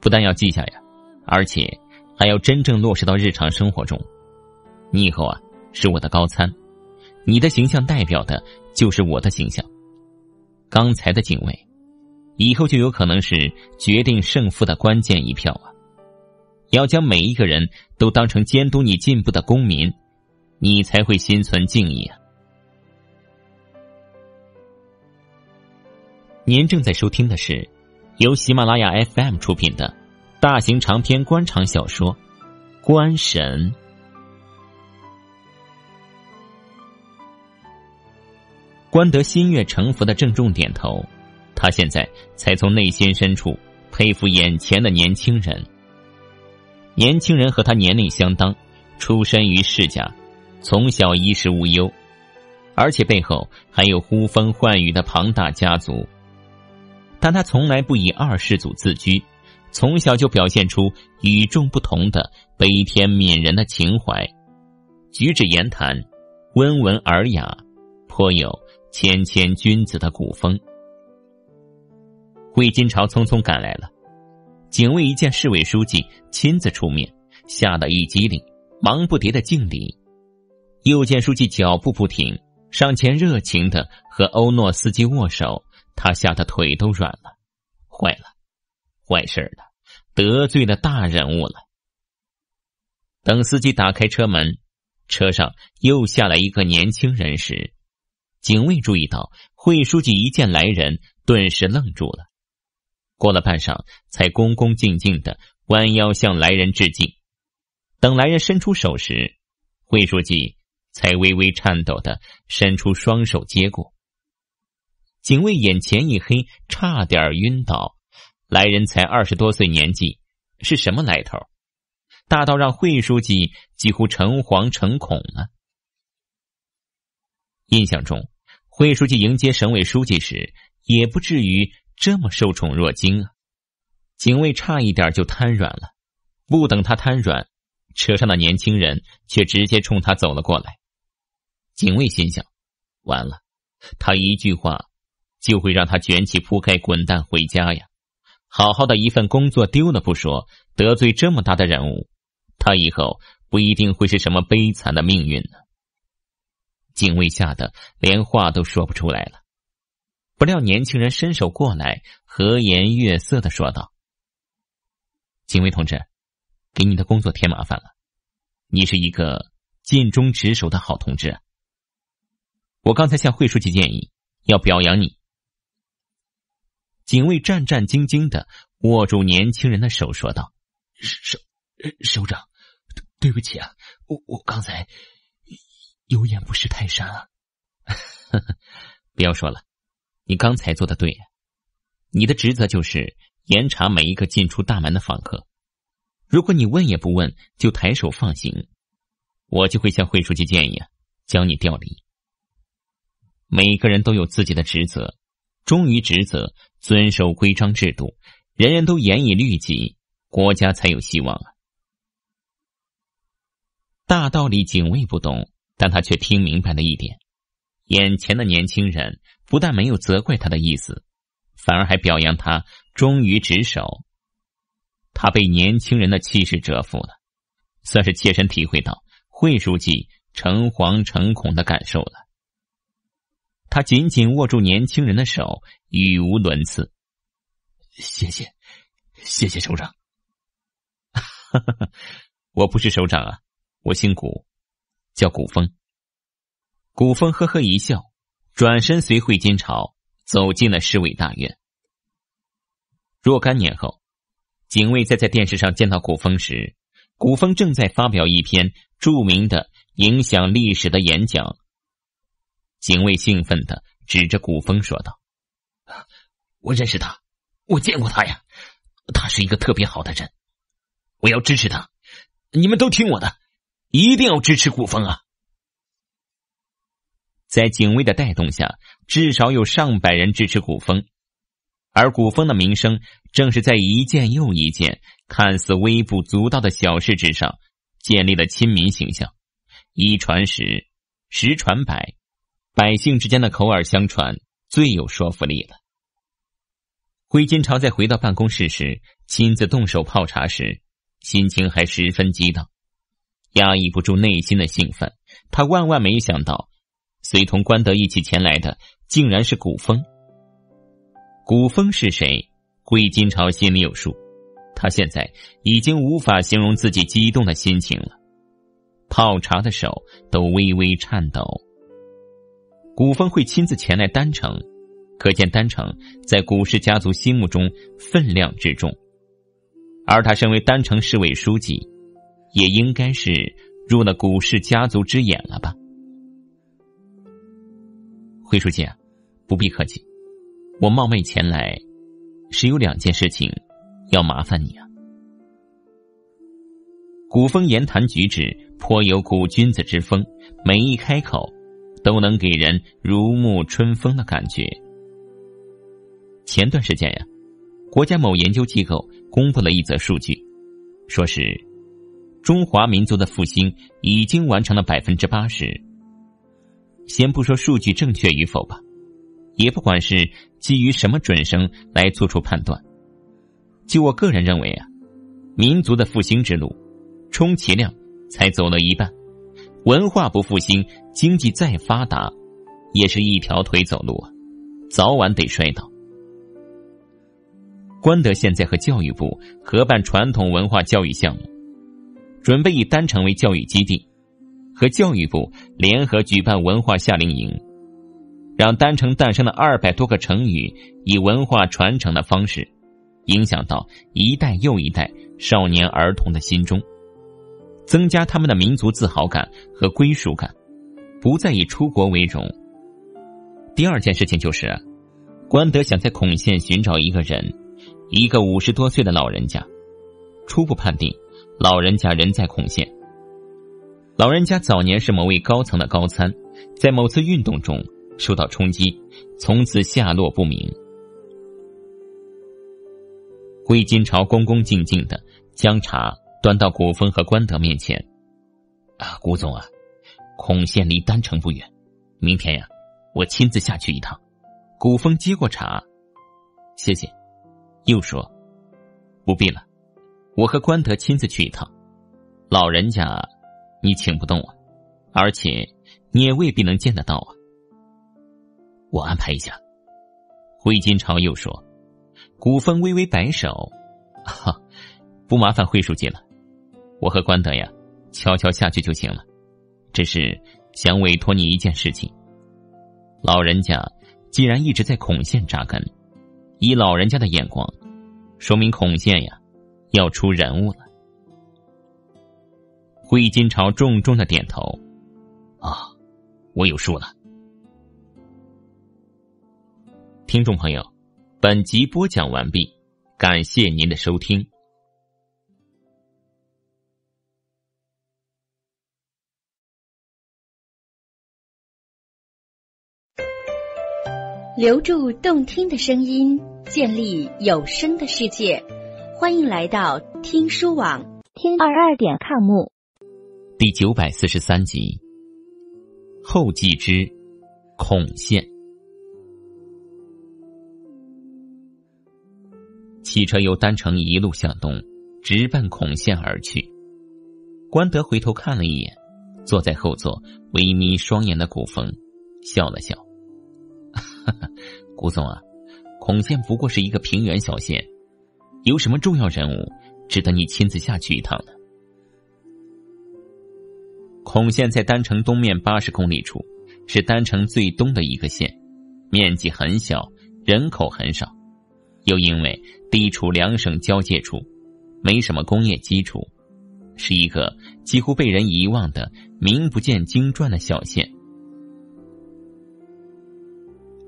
不但要记下呀，而且还要真正落实到日常生活中。你以后啊是我的高参，你的形象代表的就是我的形象。刚才的警卫。以后就有可能是决定胜负的关键一票啊！要将每一个人都当成监督你进步的公民，你才会心存敬意啊！您正在收听的是由喜马拉雅 FM 出品的大型长篇官场小说《官神》。关德心悦诚服的郑重点头。他现在才从内心深处佩服眼前的年轻人。年轻人和他年龄相当，出身于世家，从小衣食无忧，而且背后还有呼风唤雨的庞大家族。但他从来不以二世祖自居，从小就表现出与众不同的悲天悯人的情怀，举止言谈温文尔雅，颇有谦谦君子的古风。魏金朝匆匆赶来了，警卫一见市委书记亲自出面，吓得一激灵，忙不迭的敬礼。又见书记脚步不停，上前热情的和欧诺司机握手，他吓得腿都软了。坏了，坏事了，得罪了大人物了。等司机打开车门，车上又下来一个年轻人时，警卫注意到惠书记一见来人，顿时愣住了。过了半晌，才恭恭敬敬的弯腰向来人致敬。等来人伸出手时，惠书记才微微颤抖的伸出双手接过。警卫眼前一黑，差点晕倒。来人才二十多岁年纪，是什么来头？大到让惠书记几乎诚惶诚恐了？印象中，会书记迎接省委书记时，也不至于。这么受宠若惊啊！警卫差一点就瘫软了，不等他瘫软，车上的年轻人却直接冲他走了过来。警卫心想：完了，他一句话就会让他卷起铺盖滚蛋回家呀！好好的一份工作丢了不说，得罪这么大的人物，他以后不一定会是什么悲惨的命运呢。警卫吓得连话都说不出来了。不料年轻人伸手过来，和颜悦色的说道：“警卫同志，给你的工作添麻烦了。你是一个尽忠职守的好同志。我刚才向会书记建议，要表扬你。”警卫战战兢兢的握住年轻人的手，说道：“首首长，对不起啊，我我刚才。”有眼不识泰山啊！不要说了，你刚才做的对，你的职责就是严查每一个进出大门的访客。如果你问也不问就抬手放行，我就会向会书记建议啊，将你调离。每个人都有自己的职责，忠于职责，遵守规章制度，人人都严以律己，国家才有希望啊！大道理，警卫不懂。但他却听明白了一点，眼前的年轻人不但没有责怪他的意思，反而还表扬他忠于职守。他被年轻人的气势折服了，算是切身体会到惠书记诚惶诚恐的感受了。他紧紧握住年轻人的手，语无伦次：“谢谢，谢谢首长。”我不是首长啊，我姓古。叫古风，古风呵呵一笑，转身随会金朝走进了市委大院。若干年后，警卫在在电视上见到古风时，古风正在发表一篇著名的影响历史的演讲。警卫兴奋的指着古风说道：“我认识他，我见过他呀，他是一个特别好的人，我要支持他，你们都听我的。”一定要支持古风啊！在警卫的带动下，至少有上百人支持古风，而古风的名声正是在一件又一件看似微不足道的小事之上建立了亲民形象。一传十，十传百，百姓之间的口耳相传最有说服力了。灰金朝在回到办公室时，亲自动手泡茶时，心情还十分激荡。压抑不住内心的兴奋，他万万没想到，随同关德一起前来的竟然是古风。古风是谁？桂金朝心里有数，他现在已经无法形容自己激动的心情了，泡茶的手都微微颤抖。古风会亲自前来丹城，可见丹城在古氏家族心目中分量之重，而他身为丹城市委书记。也应该是入了古氏家族之眼了吧？会书记，啊不必客气，我冒昧前来，是有两件事情要麻烦你啊。古风言谈举止颇有古君子之风，每一开口都能给人如沐春风的感觉。前段时间呀，国家某研究机构公布了一则数据，说是。中华民族的复兴已经完成了百分之八十。先不说数据正确与否吧，也不管是基于什么准绳来做出判断，就我个人认为啊，民族的复兴之路，充其量才走了一半。文化不复兴，经济再发达，也是一条腿走路啊，早晚得摔倒。关德现在和教育部合办传统文化教育项目。准备以丹城为教育基地，和教育部联合举办文化夏令营，让丹城诞生的二百多个成语以文化传承的方式，影响到一代又一代少年儿童的心中，增加他们的民族自豪感和归属感，不再以出国为荣。第二件事情就是，关德想在孔县寻找一个人，一个五十多岁的老人家，初步判定。老人家人在孔县。老人家早年是某位高层的高参，在某次运动中受到冲击，从此下落不明。魏金朝恭恭敬敬的将茶端到古风和关德面前。啊，古总啊，孔县离丹城不远，明天呀，我亲自下去一趟。古风接过茶，谢谢。又说：“不必了，我和关德亲自去一趟。老人家，你请不动啊，而且你也未必能见得到啊。我安排一下。”挥金朝又说：“古风微微摆手，哈，不麻烦惠书记了。我和关德呀，悄悄下去就行了。只是想委托你一件事情。老人家。”既然一直在孔县扎根，以老人家的眼光，说明孔县呀要出人物了。挥金朝重重的点头，啊，我有数了。听众朋友，本集播讲完毕，感谢您的收听。留住动听的声音，建立有声的世界。欢迎来到听书网，听二二点 com。第九百四十三集，后继之孔县。汽车由丹城一路向东，直奔孔县而去。关德回头看了一眼，坐在后座微眯双眼的古风，笑了笑。古总啊，孔县不过是一个平原小县，有什么重要人物值得你亲自下去一趟呢？孔县在丹城东面八十公里处，是丹城最东的一个县，面积很小，人口很少，又因为地处两省交界处，没什么工业基础，是一个几乎被人遗忘的名不见经传的小县。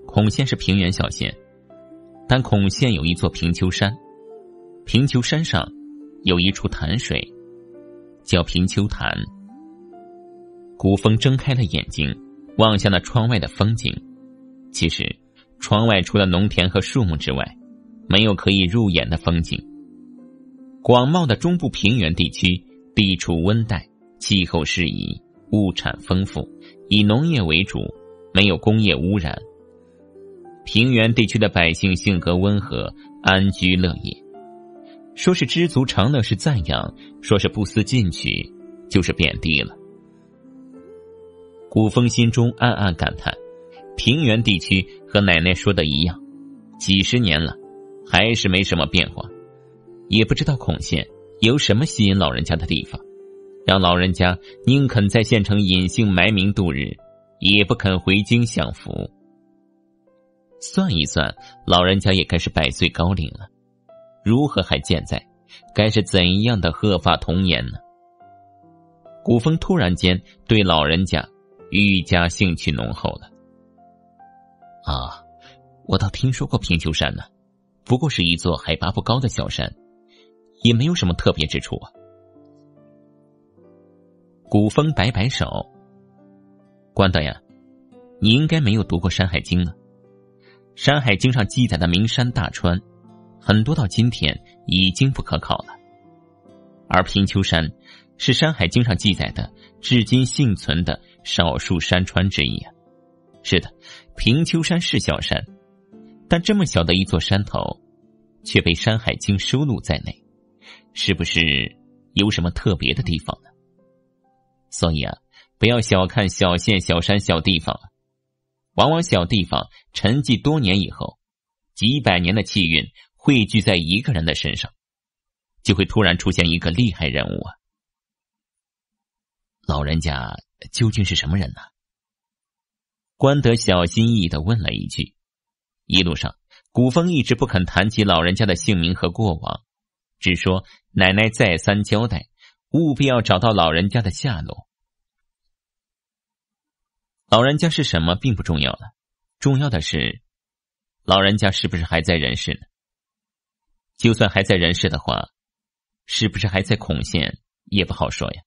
孔县是平原小县，但孔县有一座平丘山，平丘山上有一处潭水，叫平丘潭。古风睁开了眼睛，望向了窗外的风景。其实，窗外除了农田和树木之外，没有可以入眼的风景。广袤的中部平原地区，地处温带，气候适宜，物产丰富，以农业为主，没有工业污染。平原地区的百姓性格温和，安居乐业。说是知足常乐是赞扬，说是不思进取就是贬低了。古风心中暗暗感叹：平原地区和奶奶说的一样，几十年了，还是没什么变化。也不知道孔县有什么吸引老人家的地方，让老人家宁肯在县城隐姓埋名度日，也不肯回京享福。算一算，老人家也该是百岁高龄了，如何还健在？该是怎样的鹤发童颜呢？古风突然间对老人家愈加兴趣浓厚了。啊，我倒听说过平丘山呢，不过是一座海拔不高的小山，也没有什么特别之处啊。古风摆摆手，关大呀，你应该没有读过《山海经》呢。《山海经》上记载的名山大川，很多到今天已经不可考了。而平丘山，是《山海经》上记载的至今幸存的少数山川之一啊。是的，平丘山是小山，但这么小的一座山头，却被《山海经》收录在内，是不是有什么特别的地方呢？所以啊，不要小看小县、小山、小地方啊。往往小地方沉寂多年以后，几百年的气运汇聚在一个人的身上，就会突然出现一个厉害人物啊！老人家究竟是什么人呢？关德小心翼翼的问了一句。一路上，古风一直不肯谈起老人家的姓名和过往，只说奶奶再三交代，务必要找到老人家的下落。老人家是什么并不重要了，重要的是，老人家是不是还在人世呢？就算还在人世的话，是不是还在孔县也不好说呀。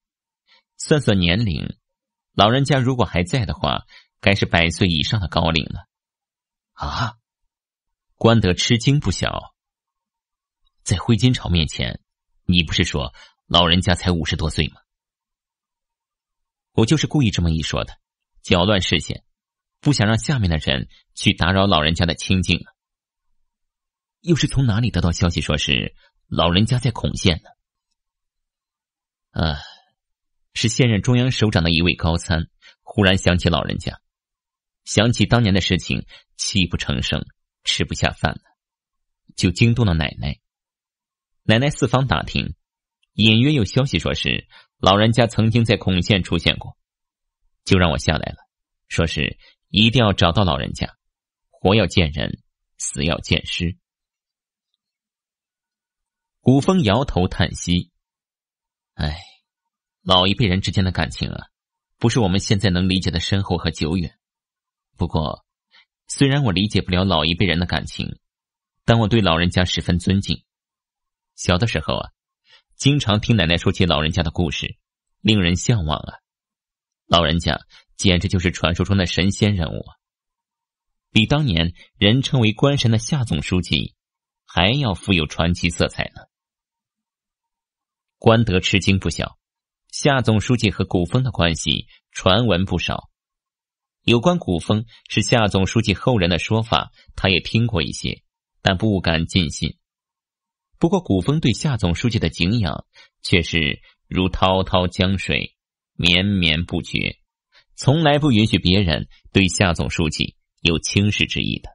算算年龄，老人家如果还在的话，该是百岁以上的高龄了。啊！关德吃惊不小。在灰金朝面前，你不是说老人家才五十多岁吗？我就是故意这么一说的。搅乱视线，不想让下面的人去打扰老人家的清静。又是从哪里得到消息，说是老人家在孔县呢？啊，是现任中央首长的一位高参，忽然想起老人家，想起当年的事情，泣不成声，吃不下饭了，就惊动了奶奶。奶奶四方打听，隐约有消息说是老人家曾经在孔县出现过，就让我下来了，说是一定要找到老人家，活要见人，死要见尸。古风摇头叹息：“哎，老一辈人之间的感情啊，不是我们现在能理解的深厚和久远。不过，虽然我理解不了老一辈人的感情，但我对老人家十分尊敬。小的时候啊，经常听奶奶说起老人家的故事，令人向往啊。老人家简直就是传说中的神仙人物啊，比当年人称为官神的夏总书记还要富有传奇色彩呢。”关德吃惊不小，夏总书记和古风的关系传闻不少。有关古风是夏总书记后人的说法，他也听过一些，但不敢尽信。不过古风对夏总书记的敬仰却是如滔滔江水，绵绵不绝，从来不允许别人对夏总书记有轻视之意的。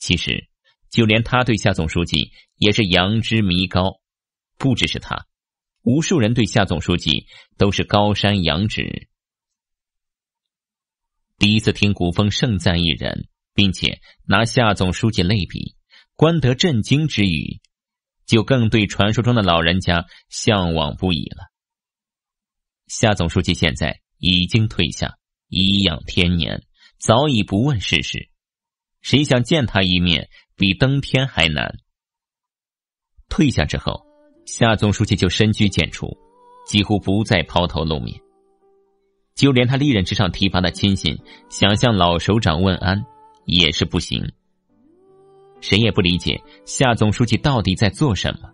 其实，就连他对夏总书记也是仰之弥高。不只是他，无数人对夏总书记都是高山仰止。第一次听古风盛赞一人，并且拿夏总书记类比，观得震惊之余，就更对传说中的老人家向往不已了。夏总书记现在已经退下，颐养天年，早已不问世事，谁想见他一面，比登天还难。退下之后。夏总书记就深居简出，几乎不再抛头露面。就连他历任之上提拔的亲信，想向老首长问安，也是不行。谁也不理解夏总书记到底在做什么。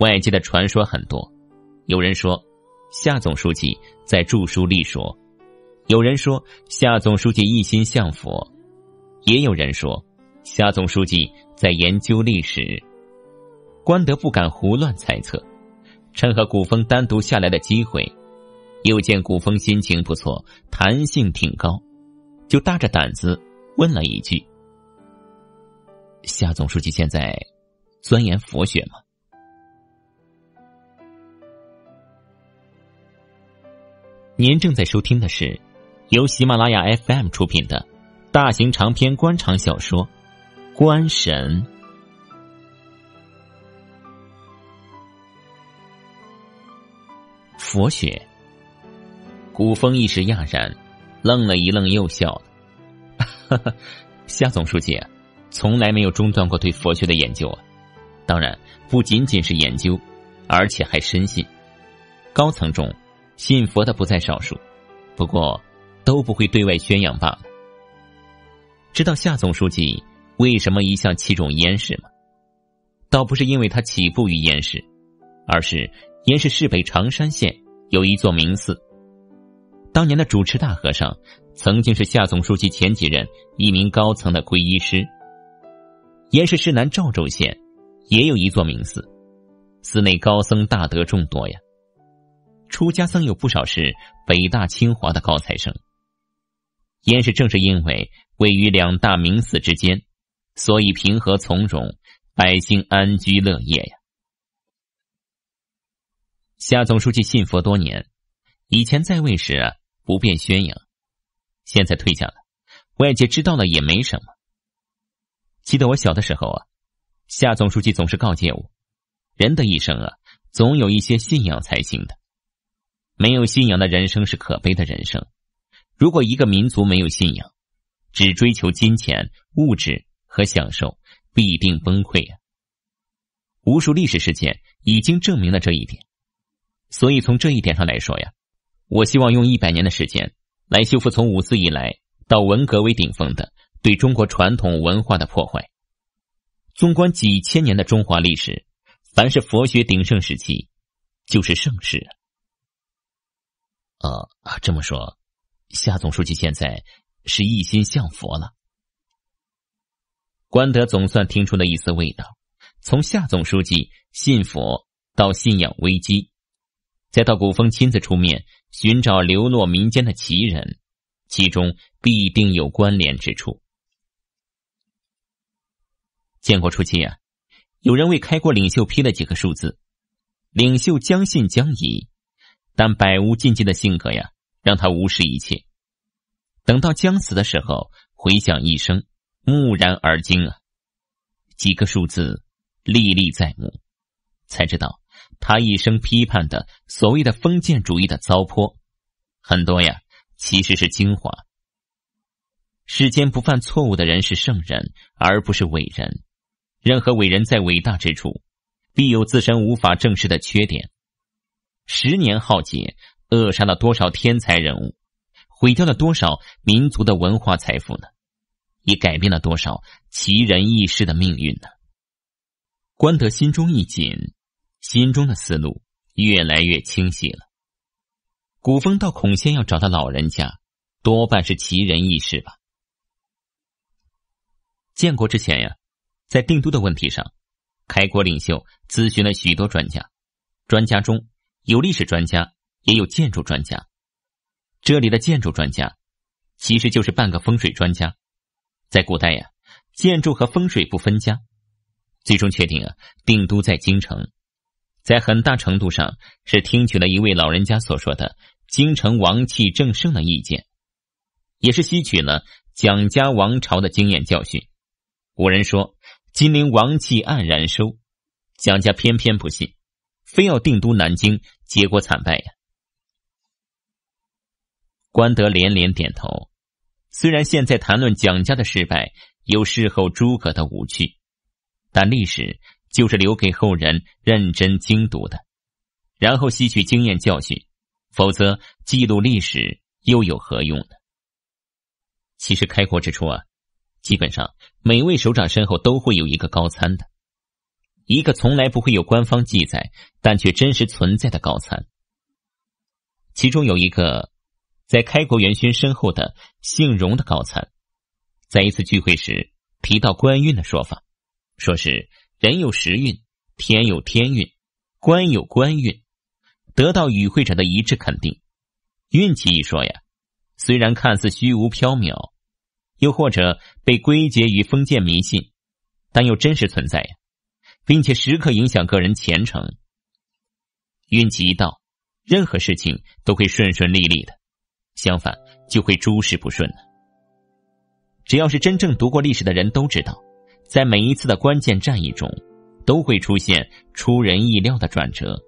外界的传说很多，有人说夏总书记在著书立说，有人说夏总书记一心向佛，也有人说夏总书记在研究历史。关德不敢胡乱猜测，趁和古风单独下来的机会，又见古风心情不错，弹性挺高，就大着胆子问了一句：“夏总书记现在钻研佛学吗？”您正在收听的是由喜马拉雅 FM 出品的大型长篇官场小说《官神》。佛学，古风一时讶然，愣了一愣，又笑了。夏总书记啊，从来没有中断过对佛学的研究啊。当然，不仅仅是研究，而且还深信。高层中信佛的不在少数，不过都不会对外宣扬罢了。知道夏总书记为什么一向器重燕市吗？倒不是因为他起步于燕市，而是燕市市北长山县。有一座名寺，当年的主持大和尚曾经是夏总书记前几任一名高层的皈依师。延市市南赵州县也有一座名寺，寺内高僧大德众多呀，出家僧有不少是北大清华的高材生。燕市正是因为位于两大名寺之间，所以平和从容，百姓安居乐业呀。夏总书记信佛多年，以前在位时啊不便宣扬，现在退下了，外界知道了也没什么。记得我小的时候啊，夏总书记总是告诫我，人的一生啊，总有一些信仰才行的，没有信仰的人生是可悲的人生。如果一个民族没有信仰，只追求金钱、物质和享受，必定崩溃啊！无数历史事件已经证明了这一点。所以从这一点上来说呀，我希望用一百年的时间来修复从五四以来到文革为顶峰的对中国传统文化的破坏。纵观几千年的中华历史，凡是佛学鼎盛时期，就是盛世。呃，这么说，夏总书记现在是一心向佛了。关德总算听出了一丝味道，从夏总书记信佛到信仰危机，再到古风亲自出面寻找流落民间的奇人，其中必定有关联之处。建国初期啊，有人为开国领袖批了几个数字，领袖将信将疑，但百无禁忌的性格呀，让他无视一切。等到将死的时候，回想一生。木然而惊啊！几个数字历历在目，才知道他一生批判的所谓的封建主义的糟粕，很多呀其实是精华。世间不犯错误的人是圣人，而不是伟人。任何伟人在伟大之处，必有自身无法正视的缺点。十年浩劫，扼杀了多少天才人物，毁掉了多少民族的文化财富呢？也改变了多少奇人异事的命运呢？关德心中一紧，心中的思路越来越清晰了。古风到孔仙要找的老人家，多半是奇人异事吧？建国之前呀，在定都的问题上，开国领袖咨询了许多专家，专家中有历史专家，也有建筑专家。这里的建筑专家，其实就是半个风水专家。在古代呀，建筑和风水不分家。最终确定啊，定都在京城，在很大程度上是听取了一位老人家所说的“京城王气正盛”的意见，也是吸取了蒋家王朝的经验教训。古人说：“金陵王气黯然收”，蒋家偏偏不信，非要定都南京，结果惨败呀。关德连连点头。虽然现在谈论蒋家的失败有事后诸葛的无趣，但历史就是留给后人认真精读的，然后吸取经验教训。否则，记录历史又有何用呢？其实开国之初啊，基本上每位首长身后都会有一个高参的，一个从来不会有官方记载但却真实存在的高参。其中有一个。在开国元勋身后的姓荣的高参，在一次聚会时提到官运的说法，说是人有时运，天有天运，官有官运，得到与会者的一致肯定。运气一说呀，虽然看似虚无缥缈，又或者被归结于封建迷信，但又真实存在呀，并且时刻影响个人前程。运气一到，任何事情都会顺顺利利的。相反，就会诸事不顺了。只要是真正读过历史的人都知道，在每一次的关键战役中，都会出现出人意料的转折，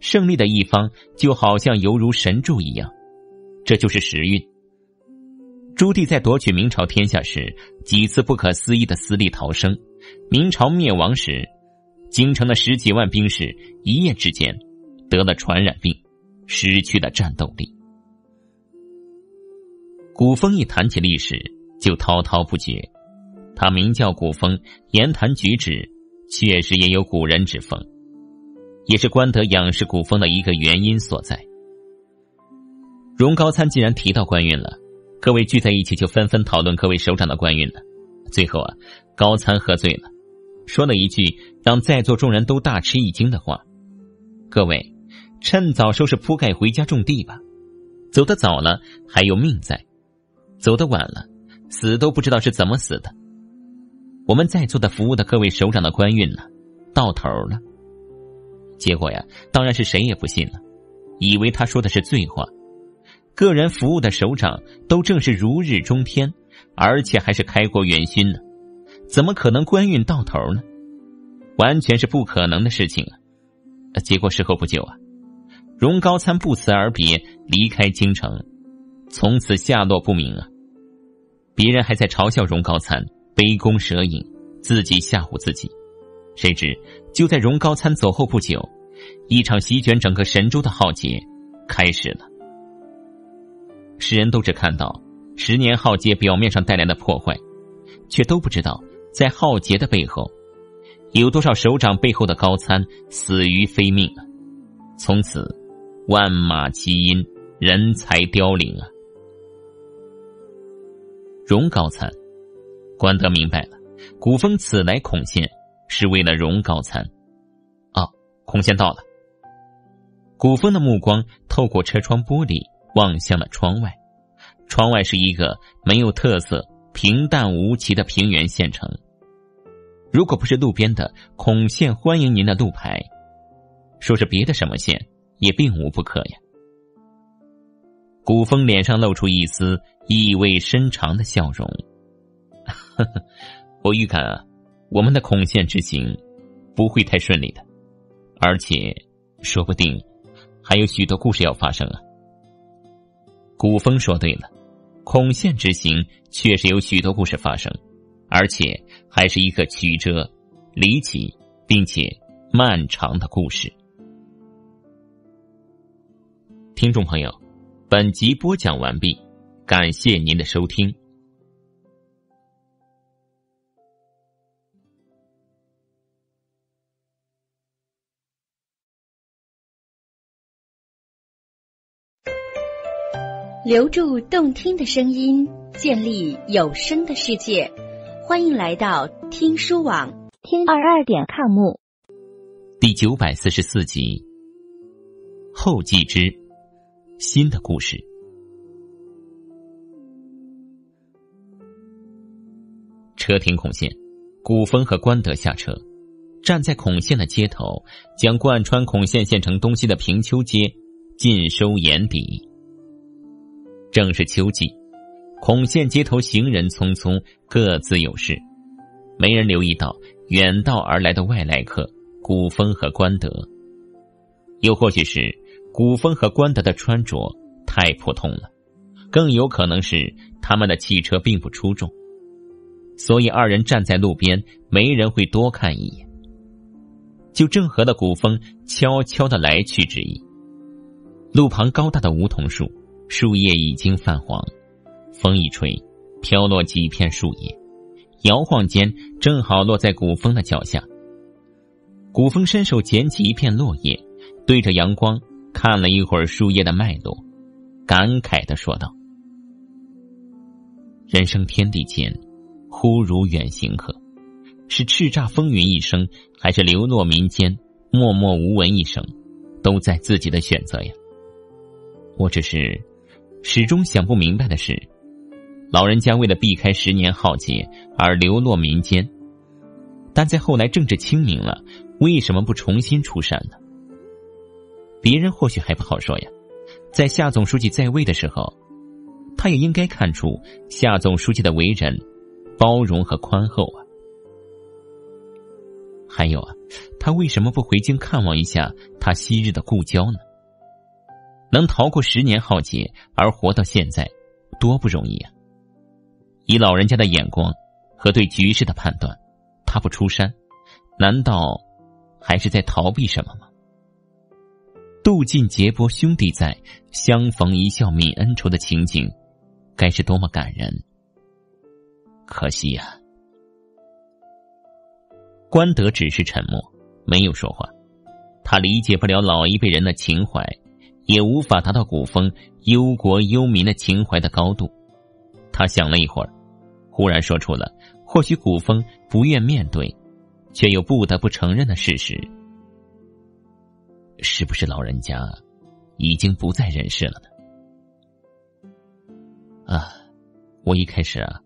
胜利的一方就好像犹如神助一样，这就是时运。朱棣在夺取明朝天下时，几次不可思议的死里逃生；明朝灭亡时，京城的十几万兵士一夜之间得了传染病，失去了战斗力。古风一谈起历史就滔滔不绝，他名叫古风，言谈举止确实也有古人之风，也是关德仰视古风的一个原因所在。荣高参既然提到官运了，各位聚在一起就纷纷讨论各位首长的官运了。最后啊，高参喝醉了，说了一句让在座众人都大吃一惊的话：“各位，趁早收拾铺盖回家种地吧，走得早了还有命在。”走得晚了，死都不知道是怎么死的。我们在座的服务的各位首长的官运呢，到头了。结果呀，当然是谁也不信了，以为他说的是醉话。个人服务的首长都正是如日中天，而且还是开国元勋呢，怎么可能官运到头呢？完全是不可能的事情啊！结果事后不久啊，荣高参不辞而别，离开京城。从此下落不明啊！别人还在嘲笑荣高参杯弓蛇影，自己吓唬自己。谁知就在荣高参走后不久，一场席卷整个神州的浩劫开始了。世人都只看到十年浩劫表面上带来的破坏，却都不知道在浩劫的背后，有多少首长背后的高参死于非命啊！从此，万马齐喑，人才凋零啊！荣高参。关德明白了，古风此来孔县是为了荣高参。啊，孔县到了。古风的目光透过车窗玻璃望向了窗外，窗外是一个没有特色、平淡无奇的平原县城。如果不是路边的“孔县欢迎您”的路牌，说是别的什么县也并无不可呀。古风脸上露出一丝意味深长的笑容。呵呵，我预感啊，我们的孔县之行不会太顺利的，而且说不定还有许多故事要发生啊。古风说对了，孔县之行确实有许多故事发生，而且还是一个曲折、离奇并且漫长的故事。听众朋友，本集播讲完毕，感谢您的收听。留住动听的声音，建立有声的世界。欢迎来到听书网，听二二点 com。第九百四十四集，后继之新的故事。车停孔县，古风和关德下车，站在孔县的街头，将贯穿孔县县城东西的平丘街尽收眼底。正是秋季，孔县街头行人匆匆，各自有事，没人留意到远道而来的外来客古风和关德。又或许是古风和关德的穿着太普通了，更有可能是他们的汽车并不出众，所以二人站在路边，没人会多看一眼。就正合了古风悄悄的来去之意。路旁高大的梧桐树。树叶已经泛黄，风一吹，飘落几片树叶，摇晃间正好落在古风的脚下。古风伸手捡起一片落叶，对着阳光看了一会儿树叶的脉络，感慨的说道：“人生天地间，忽如远行客，是叱咤风云一生，还是流落民间，默默无闻一生，都在自己的选择呀。我只是……”始终想不明白的是，老人家为了避开十年浩劫而流落民间，但在后来政治清明了，为什么不重新出山呢？别人或许还不好说呀，在夏总书记在位的时候，他也应该看出夏总书记的为人包容和宽厚啊。还有啊，他为什么不回京看望一下他昔日的故交呢？能逃过十年浩劫而活到现在，多不容易啊！以老人家的眼光和对局势的判断，他不出山，难道还是在逃避什么吗？渡尽劫波兄弟在，相逢一笑泯恩仇的情景，该是多么感人！可惜呀，关德只是沉默，没有说话。他理解不了老一辈人的情怀。也无法达到古风忧国忧民的情怀的高度。他想了一会儿，忽然说出了或许古风不愿面对，却又不得不承认的事实：是不是老人家已经不在人世了呢？啊，我一开始啊，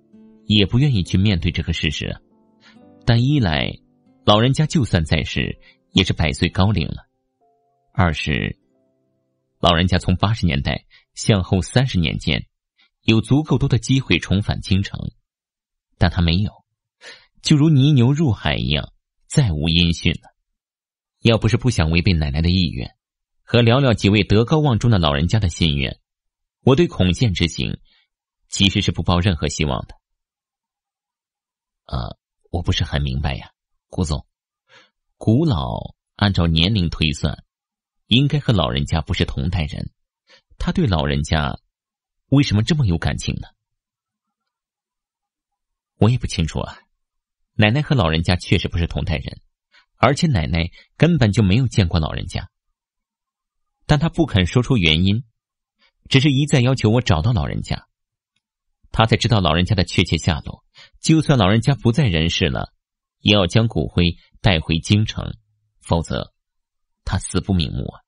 也不愿意去面对这个事实，但一来，老人家就算在世，也是百岁高龄了；二是。老人家从八十年代向后三十年间，有足够多的机会重返京城，但他没有，就如泥牛入海一样，再无音讯了。要不是不想违背奶奶的意愿，和寥寥几位德高望重的老人家的心愿，我对孔宪之行其实是不抱任何希望的。呃，我不是很明白呀，古总，古老按照年龄推算。应该和老人家不是同代人，他对老人家为什么这么有感情呢？我也不清楚啊。奶奶和老人家确实不是同代人，而且奶奶根本就没有见过老人家。但他不肯说出原因，只是一再要求我找到老人家。他才知道老人家的确切下落。就算老人家不在人世了，也要将骨灰带回京城，否则他死不瞑目啊！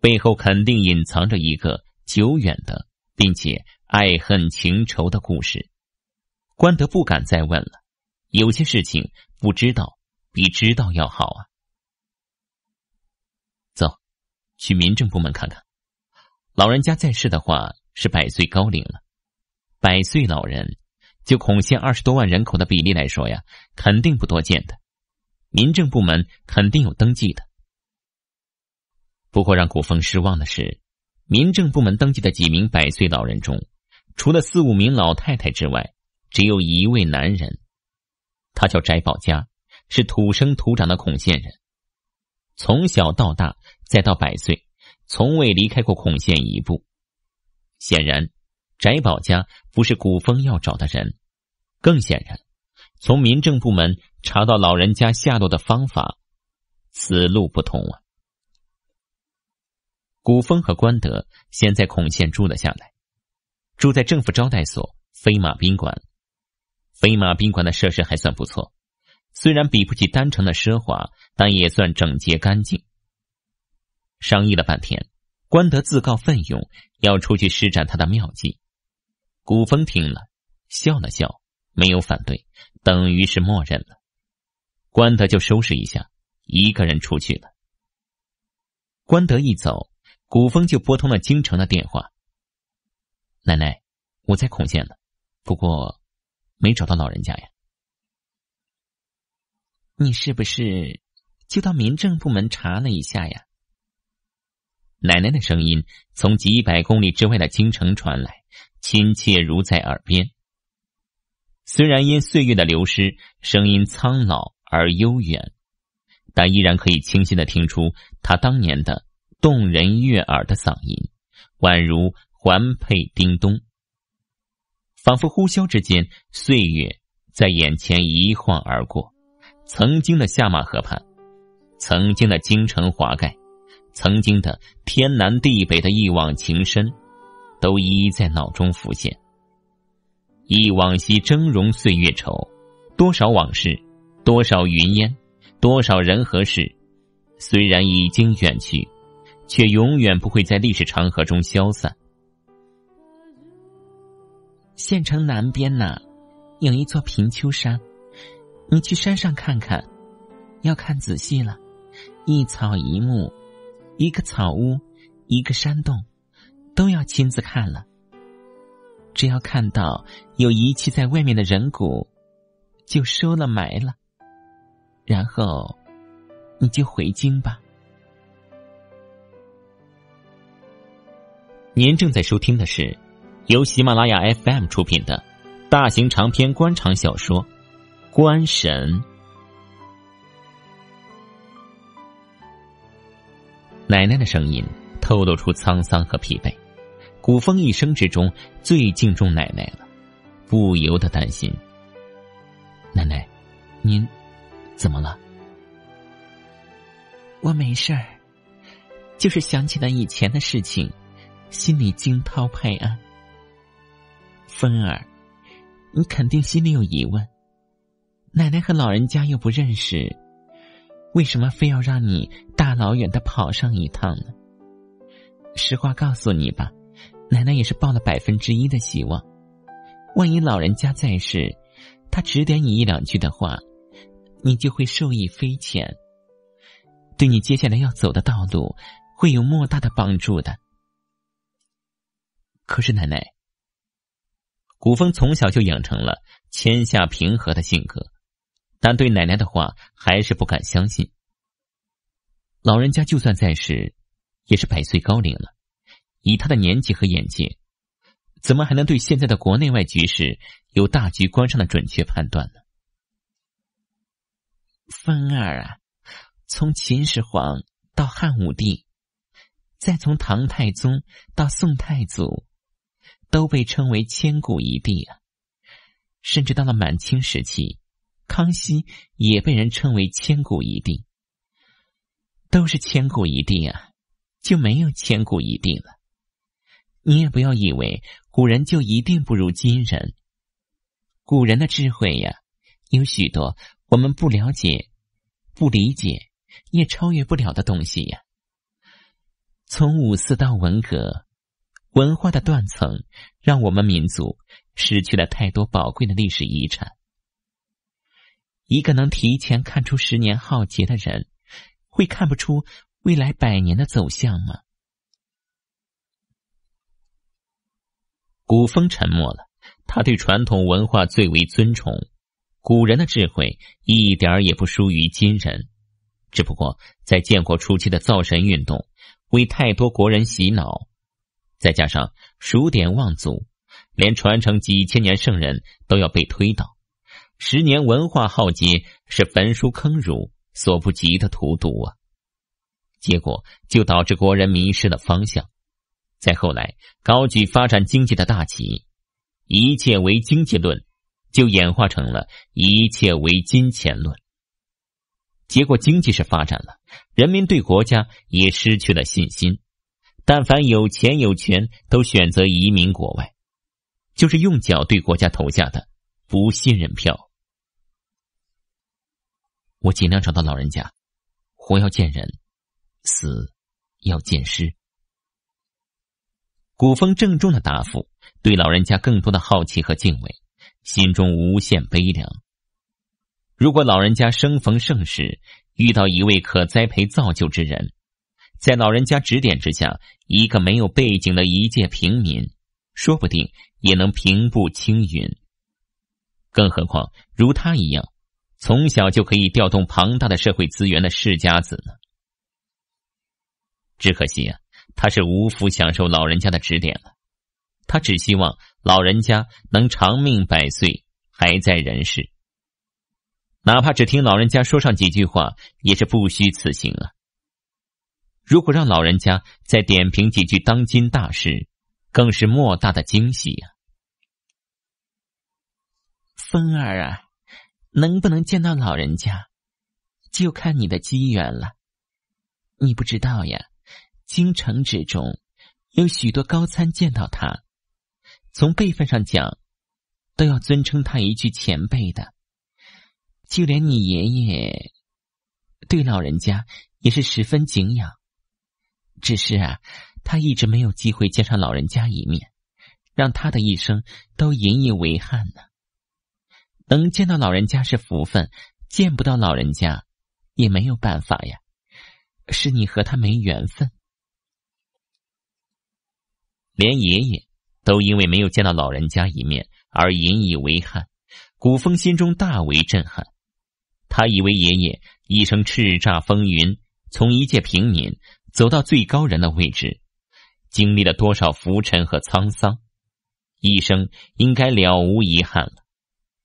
背后肯定隐藏着一个久远的，并且爱恨情仇的故事。关德不敢再问了，有些事情不知道比知道要好啊！走，去民政部门看看。老人家在世的话是百岁高龄了，百岁老人，就孔县二十多万人口的比例来说呀，肯定不多见的。民政部门肯定有登记的。不过让古风失望的是，民政部门登记的几名百岁老人中，除了四五名老太太之外，只有一位男人，他叫翟宝家，是土生土长的孔县人，从小到大，再到百岁。从未离开过孔县一步。显然，翟宝家不是古风要找的人。更显然，从民政部门查到老人家下落的方法，此路不通啊！古风和关德先在孔县住了下来，住在政府招待所飞马宾馆。飞马宾馆的设施还算不错，虽然比不起单城的奢华，但也算整洁干净。商议了半天，关德自告奋勇要出去施展他的妙计。古风听了，笑了笑，没有反对，等于是默认了。关德就收拾一下，一个人出去了。关德一走，古风就拨通了京城的电话：“奶奶，我在孔县了，不过没找到老人家呀。你是不是就到民政部门查了一下呀？”奶奶的声音从几百公里之外的京城传来，亲切如在耳边。虽然因岁月的流失，声音苍老而悠远，但依然可以清晰的听出他当年的动人悦耳的嗓音，宛如环佩叮咚，仿佛呼啸之间，岁月在眼前一晃而过。曾经的下马河畔，曾经的京城华盖。曾经的天南地北的一往情深，都一一在脑中浮现。忆往昔峥嵘岁月稠，多少往事，多少云烟，多少人和事，虽然已经远去，却永远不会在历史长河中消散。县城南边呢，有一座平丘山，你去山上看看，要看仔细了，一草一木。一个草屋，一个山洞，都要亲自看了。只要看到有遗弃在外面的人骨，就收了埋了。然后，你就回京吧。您正在收听的是由喜马拉雅 FM 出品的大型长篇官场小说《官神》。奶奶的声音透露出沧桑和疲惫，古风一生之中最敬重奶奶了，不由得担心。奶奶，您怎么了？我没事儿，就是想起了以前的事情，心里惊涛拍岸。芬儿，你肯定心里有疑问，奶奶和老人家又不认识。为什么非要让你大老远的跑上一趟呢？实话告诉你吧，奶奶也是抱了百分之一的希望。万一老人家在世，他指点你一两句的话，你就会受益匪浅，对你接下来要走的道路会有莫大的帮助的。可是奶奶，古风从小就养成了谦下平和的性格。但对奶奶的话还是不敢相信。老人家就算在世，也是百岁高龄了，以他的年纪和眼界，怎么还能对现在的国内外局势有大局观上的准确判断呢？风儿啊，从秦始皇到汉武帝，再从唐太宗到宋太祖，都被称为千古一帝啊，甚至到了满清时期。康熙也被人称为千古一帝，都是千古一帝啊，就没有千古一帝了。你也不要以为古人就一定不如今人。古人的智慧呀，有许多我们不了解、不理解，也超越不了的东西呀。从五四到文革，文化的断层让我们民族失去了太多宝贵的历史遗产。一个能提前看出十年浩劫的人，会看不出未来百年的走向吗？古风沉默了，他对传统文化最为尊崇。古人的智慧一点也不输于今人，只不过在建国初期的造神运动为太多国人洗脑，再加上数典忘祖，连传承几千年圣人都要被推倒。十年文化浩劫是焚书坑儒所不及的荼毒啊！结果就导致国人迷失了方向。再后来，高举发展经济的大旗，一切为经济论，就演化成了一切为金钱论。结果经济是发展了，人民对国家也失去了信心。但凡有钱有权，都选择移民国外，就是用脚对国家投下的不信任票。我尽量找到老人家，活要见人，死要见尸。古风郑重的答复，对老人家更多的好奇和敬畏，心中无限悲凉。如果老人家生逢盛世，遇到一位可栽培造就之人，在老人家指点之下，一个没有背景的一介平民，说不定也能平步青云。更何况如他一样。从小就可以调动庞大的社会资源的世家子呢？只可惜啊，他是无福享受老人家的指点了。他只希望老人家能长命百岁，还在人世。哪怕只听老人家说上几句话，也是不虚此行啊。如果让老人家再点评几句当今大事，更是莫大的惊喜呀！风儿啊！能不能见到老人家，就看你的机缘了。你不知道呀，京城之中有许多高参见到他，从辈分上讲，都要尊称他一句前辈的。就连你爷爷，对老人家也是十分敬仰。只是啊，他一直没有机会见上老人家一面，让他的一生都引以为憾呢。能见到老人家是福分，见不到老人家也没有办法呀。是你和他没缘分，连爷爷都因为没有见到老人家一面而引以为憾。古风心中大为震撼，他以为爷爷一生叱咤风云，从一介平民走到最高人的位置，经历了多少浮沉和沧桑，一生应该了无遗憾了。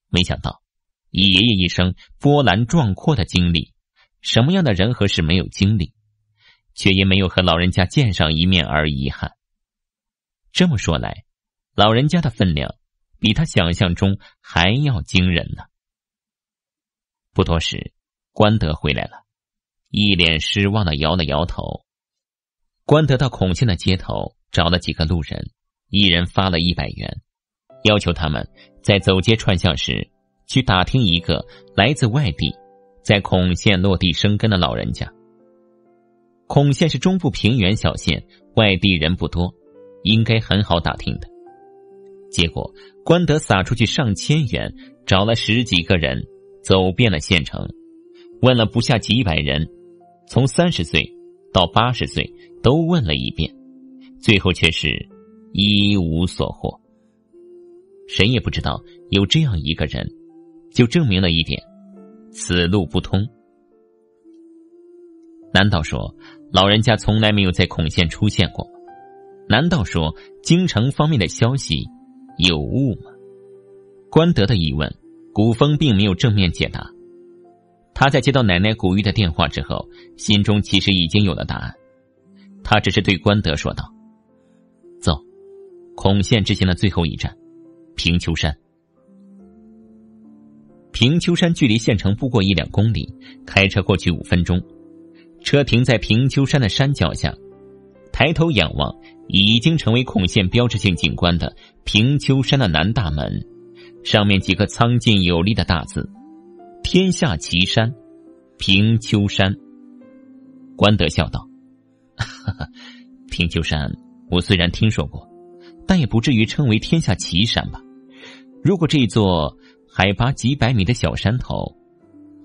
没想到，以爷爷一生波澜壮阔的经历，什么样的人和事没有经历，却因没有和老人家见上一面而遗憾。这么说来，老人家的分量比他想象中还要惊人呢。不多时，关德回来了，一脸失望的摇了摇头。关德到孔县的街头找了几个路人，一人发了一百元。要求他们在走街串巷时，去打听一个来自外地、在孔县落地生根的老人家。孔县是中部平原小县，外地人不多，应该很好打听的。结果关德撒出去上千元，找了十几个人，走遍了县城，问了不下几百人，从三十岁到八十岁都问了一遍，最后却是一无所获。谁也不知道有这样一个人，就证明了一点：此路不通。难道说老人家从来没有在孔县出现过？难道说京城方面的消息有误吗？关德的疑问，古风并没有正面解答。他在接到奶奶古玉的电话之后，心中其实已经有了答案。他只是对关德说道：“走，孔县之前的最后一站。”平丘山，平丘山距离县城不过一两公里，开车过去五分钟。车停在平丘山的山脚下，抬头仰望，已经成为孔县标志性景观的平丘山的南大门，上面几个苍劲有力的大字：“天下奇山，平丘山。”关德笑道：“ 平丘山，我虽然听说过，但也不至于称为天下奇山吧？如果这座海拔几百米的小山头，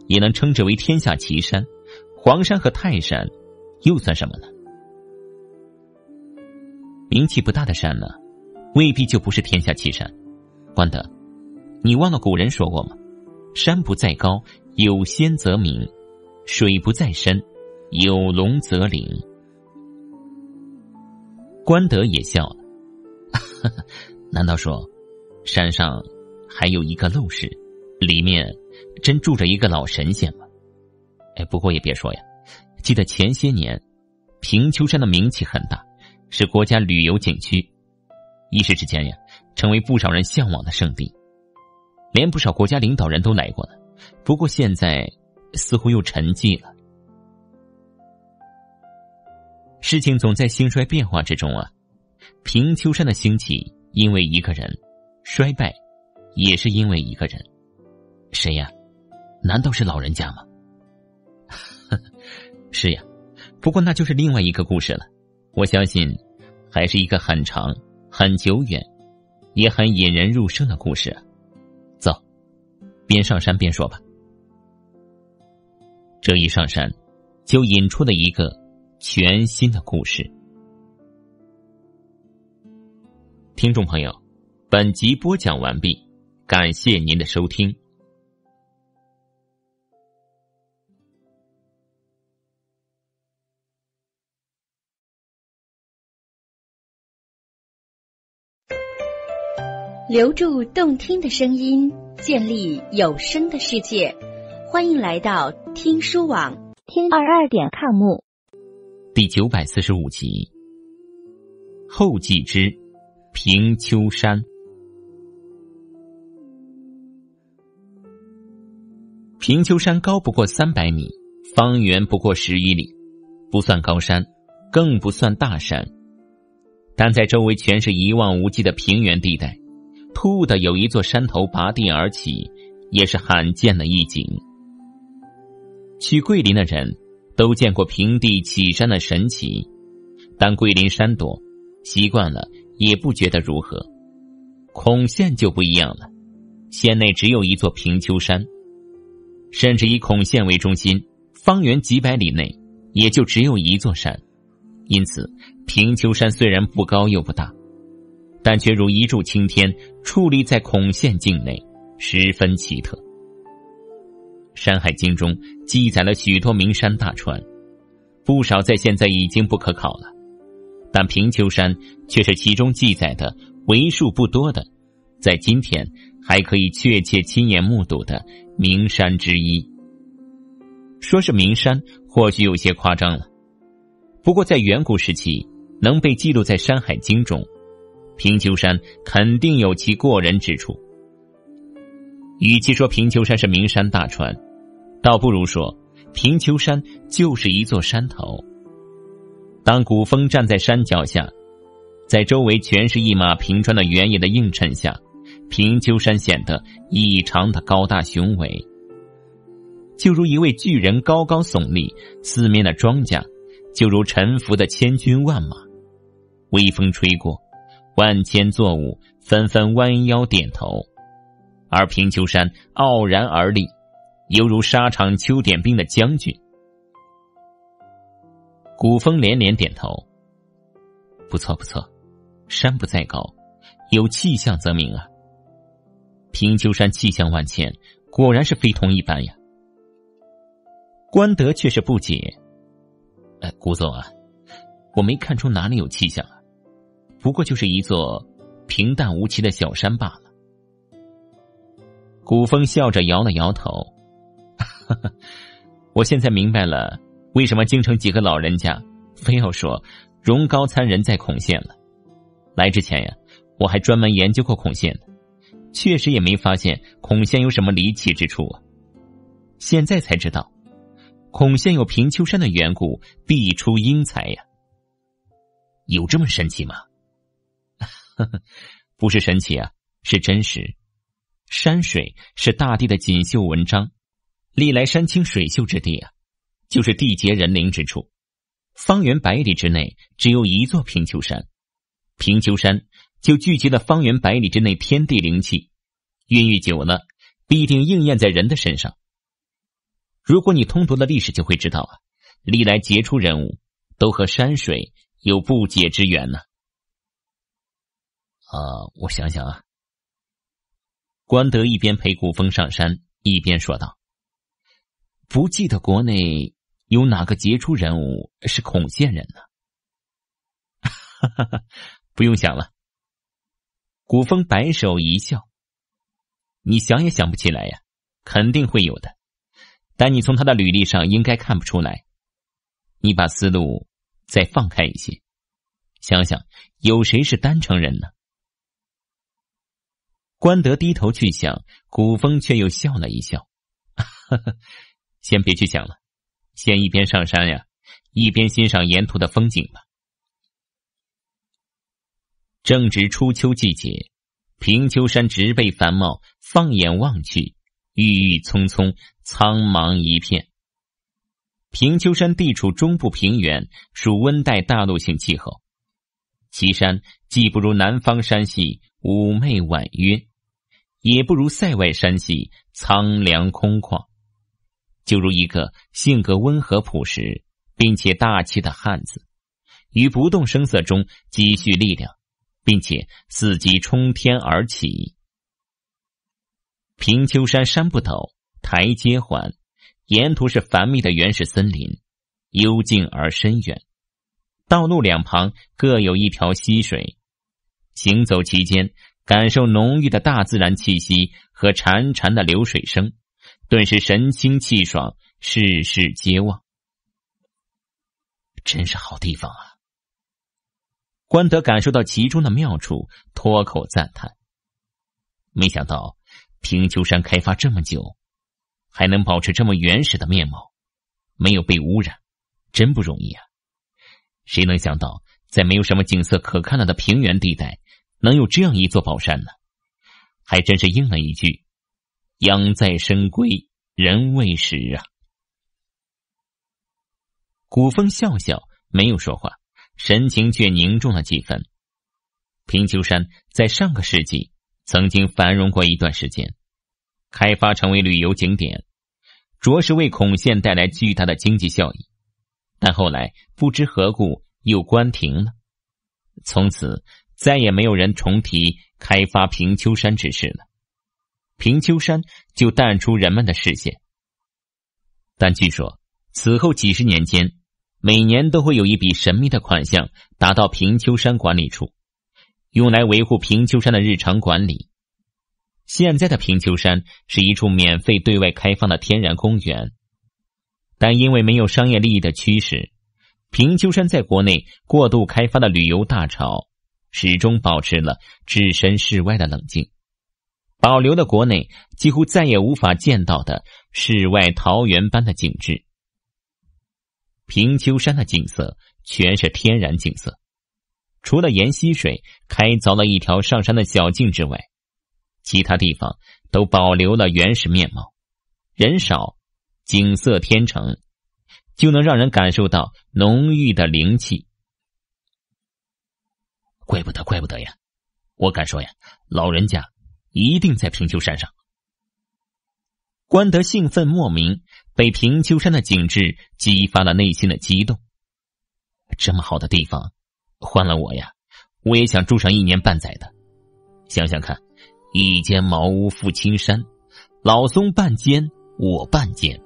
也能称之为天下奇山，黄山和泰山，又算什么呢？”名气不大的山呢，未必就不是天下奇山。关德，你忘了古人说过吗？山不在高，有仙则名；水不在深，有龙则灵。关德也笑了，难道说山上还有一个陋室，里面真住着一个老神仙吗？哎，不过也别说呀，记得前些年平丘山的名气很大。是国家旅游景区，一时之间呀，成为不少人向往的圣地，连不少国家领导人都来过呢。不过现在似乎又沉寂了。事情总在兴衰变化之中啊。平丘山的兴起因为一个人，衰败也是因为一个人，谁呀？难道是老人家吗？是呀，不过那就是另外一个故事了。我相信，还是一个很长、很久远，也很引人入胜的故事。走，边上山边说吧。这一上山，就引出了一个全新的故事。听众朋友，本集播讲完毕，感谢您的收听。留住动听的声音，建立有声的世界。欢迎来到听书网，听二二点 com。第九百四十五集，后继之平丘山。平丘山高不过三百米，方圆不过十余里，不算高山，更不算大山，但在周围全是一望无际的平原地带。突兀的有一座山头拔地而起，也是罕见的一景。去桂林的人都见过平地起山的神奇，但桂林山多，习惯了也不觉得如何。孔县就不一样了，县内只有一座平丘山，甚至以孔县为中心，方圆几百里内也就只有一座山，因此平丘山虽然不高又不大。但却如一柱擎天，矗立在孔县境内，十分奇特。《山海经》中记载了许多名山大川，不少在现在已经不可考了，但平丘山却是其中记载的为数不多的，在今天还可以确切亲眼目睹的名山之一。说是名山，或许有些夸张了，不过在远古时期，能被记录在《山海经》中。平丘山肯定有其过人之处。与其说平丘山是名山大川，倒不如说平丘山就是一座山头。当古风站在山脚下，在周围全是一马平川的原野的映衬下，平丘山显得异常的高大雄伟，就如一位巨人高高耸立，四面的庄稼就如沉浮的千军万马，微风吹过。万千作物纷纷弯腰点头，而平丘山傲然而立，犹如沙场秋点兵的将军。古风连连点头。不错不错，山不在高，有气象则明啊。平丘山气象万千，果然是非同一般呀。关德却是不解：“哎，古总啊，我没看出哪里有气象啊。”不过就是一座平淡无奇的小山罢了。古风笑着摇了摇头，我现在明白了为什么京城几个老人家非要说荣高参人在孔县了。来之前呀，我还专门研究过孔县，确实也没发现孔县有什么离奇之处啊。现在才知道，孔县有平丘山的缘故，必出英才呀。有这么神奇吗？不是神奇啊，是真实。山水是大地的锦绣文章，历来山清水秀之地啊，就是地结人灵之处。方圆百里之内只有一座平丘山，平丘山就聚集了方圆百里之内天地灵气，孕育久了，必定应验在人的身上。如果你通读了历史，就会知道啊，历来杰出人物都和山水有不解之缘呢。我想想啊。关德一边陪古风上山，一边说道：“不记得国内有哪个杰出人物是孔县人呢？”，不用想了。古风摆手一笑：“你想也想不起来呀，肯定会有的。但你从他的履历上应该看不出来。你把思路再放开一些，想想有谁是丹城人呢？”关德低头去想，古风却又笑了一笑：“ 先别去想了，先一边上山呀，一边欣赏沿途的风景吧。”正值初秋季节，平丘山植被繁茂，放眼望去，郁郁葱葱，苍茫一片。平丘山地处中部平原，属温带大陆性气候，其山既不如南方山系妩媚婉约。也不如塞外山系苍凉空旷，就如一个性格温和朴实并且大气的汉子，于不动声色中积蓄力量，并且伺机冲天而起。平丘山山不陡，台阶缓，沿途是繁密的原始森林，幽静而深远。道路两旁各有一条溪水，行走其间。感受浓郁的大自然气息和潺潺的流水声，顿时神清气爽，世事皆忘。真是好地方啊！关德感受到其中的妙处，脱口赞叹。没想到平丘山开发这么久，还能保持这么原始的面貌，没有被污染，真不容易啊！谁能想到，在没有什么景色可看了的平原地带？能有这样一座宝山呢，还真是应了一句“养在深闺人未识”啊。古风笑笑，没有说话，神情却凝重了几分。平丘山在上个世纪曾经繁荣过一段时间，开发成为旅游景点，着实为孔县带来巨大的经济效益。但后来不知何故又关停了，从此。再也没有人重提开发平丘山之事了，平丘山就淡出人们的视线。但据说此后几十年间，每年都会有一笔神秘的款项打到平丘山管理处，用来维护平丘山的日常管理。现在的平丘山是一处免费对外开放的天然公园，但因为没有商业利益的驱使，平丘山在国内过度开发的旅游大潮。始终保持了置身事外的冷静，保留了国内几乎再也无法见到的世外桃源般的景致。平丘山的景色全是天然景色，除了沿溪水开凿了一条上山的小径之外，其他地方都保留了原始面貌。人少，景色天成，就能让人感受到浓郁的灵气。怪不得，怪不得呀！我敢说呀，老人家一定在平丘山上。关德兴奋莫名，被平丘山的景致激发了内心的激动。这么好的地方，换了我呀，我也想住上一年半载的。想想看，一间茅屋附青山，老松半间，我半间，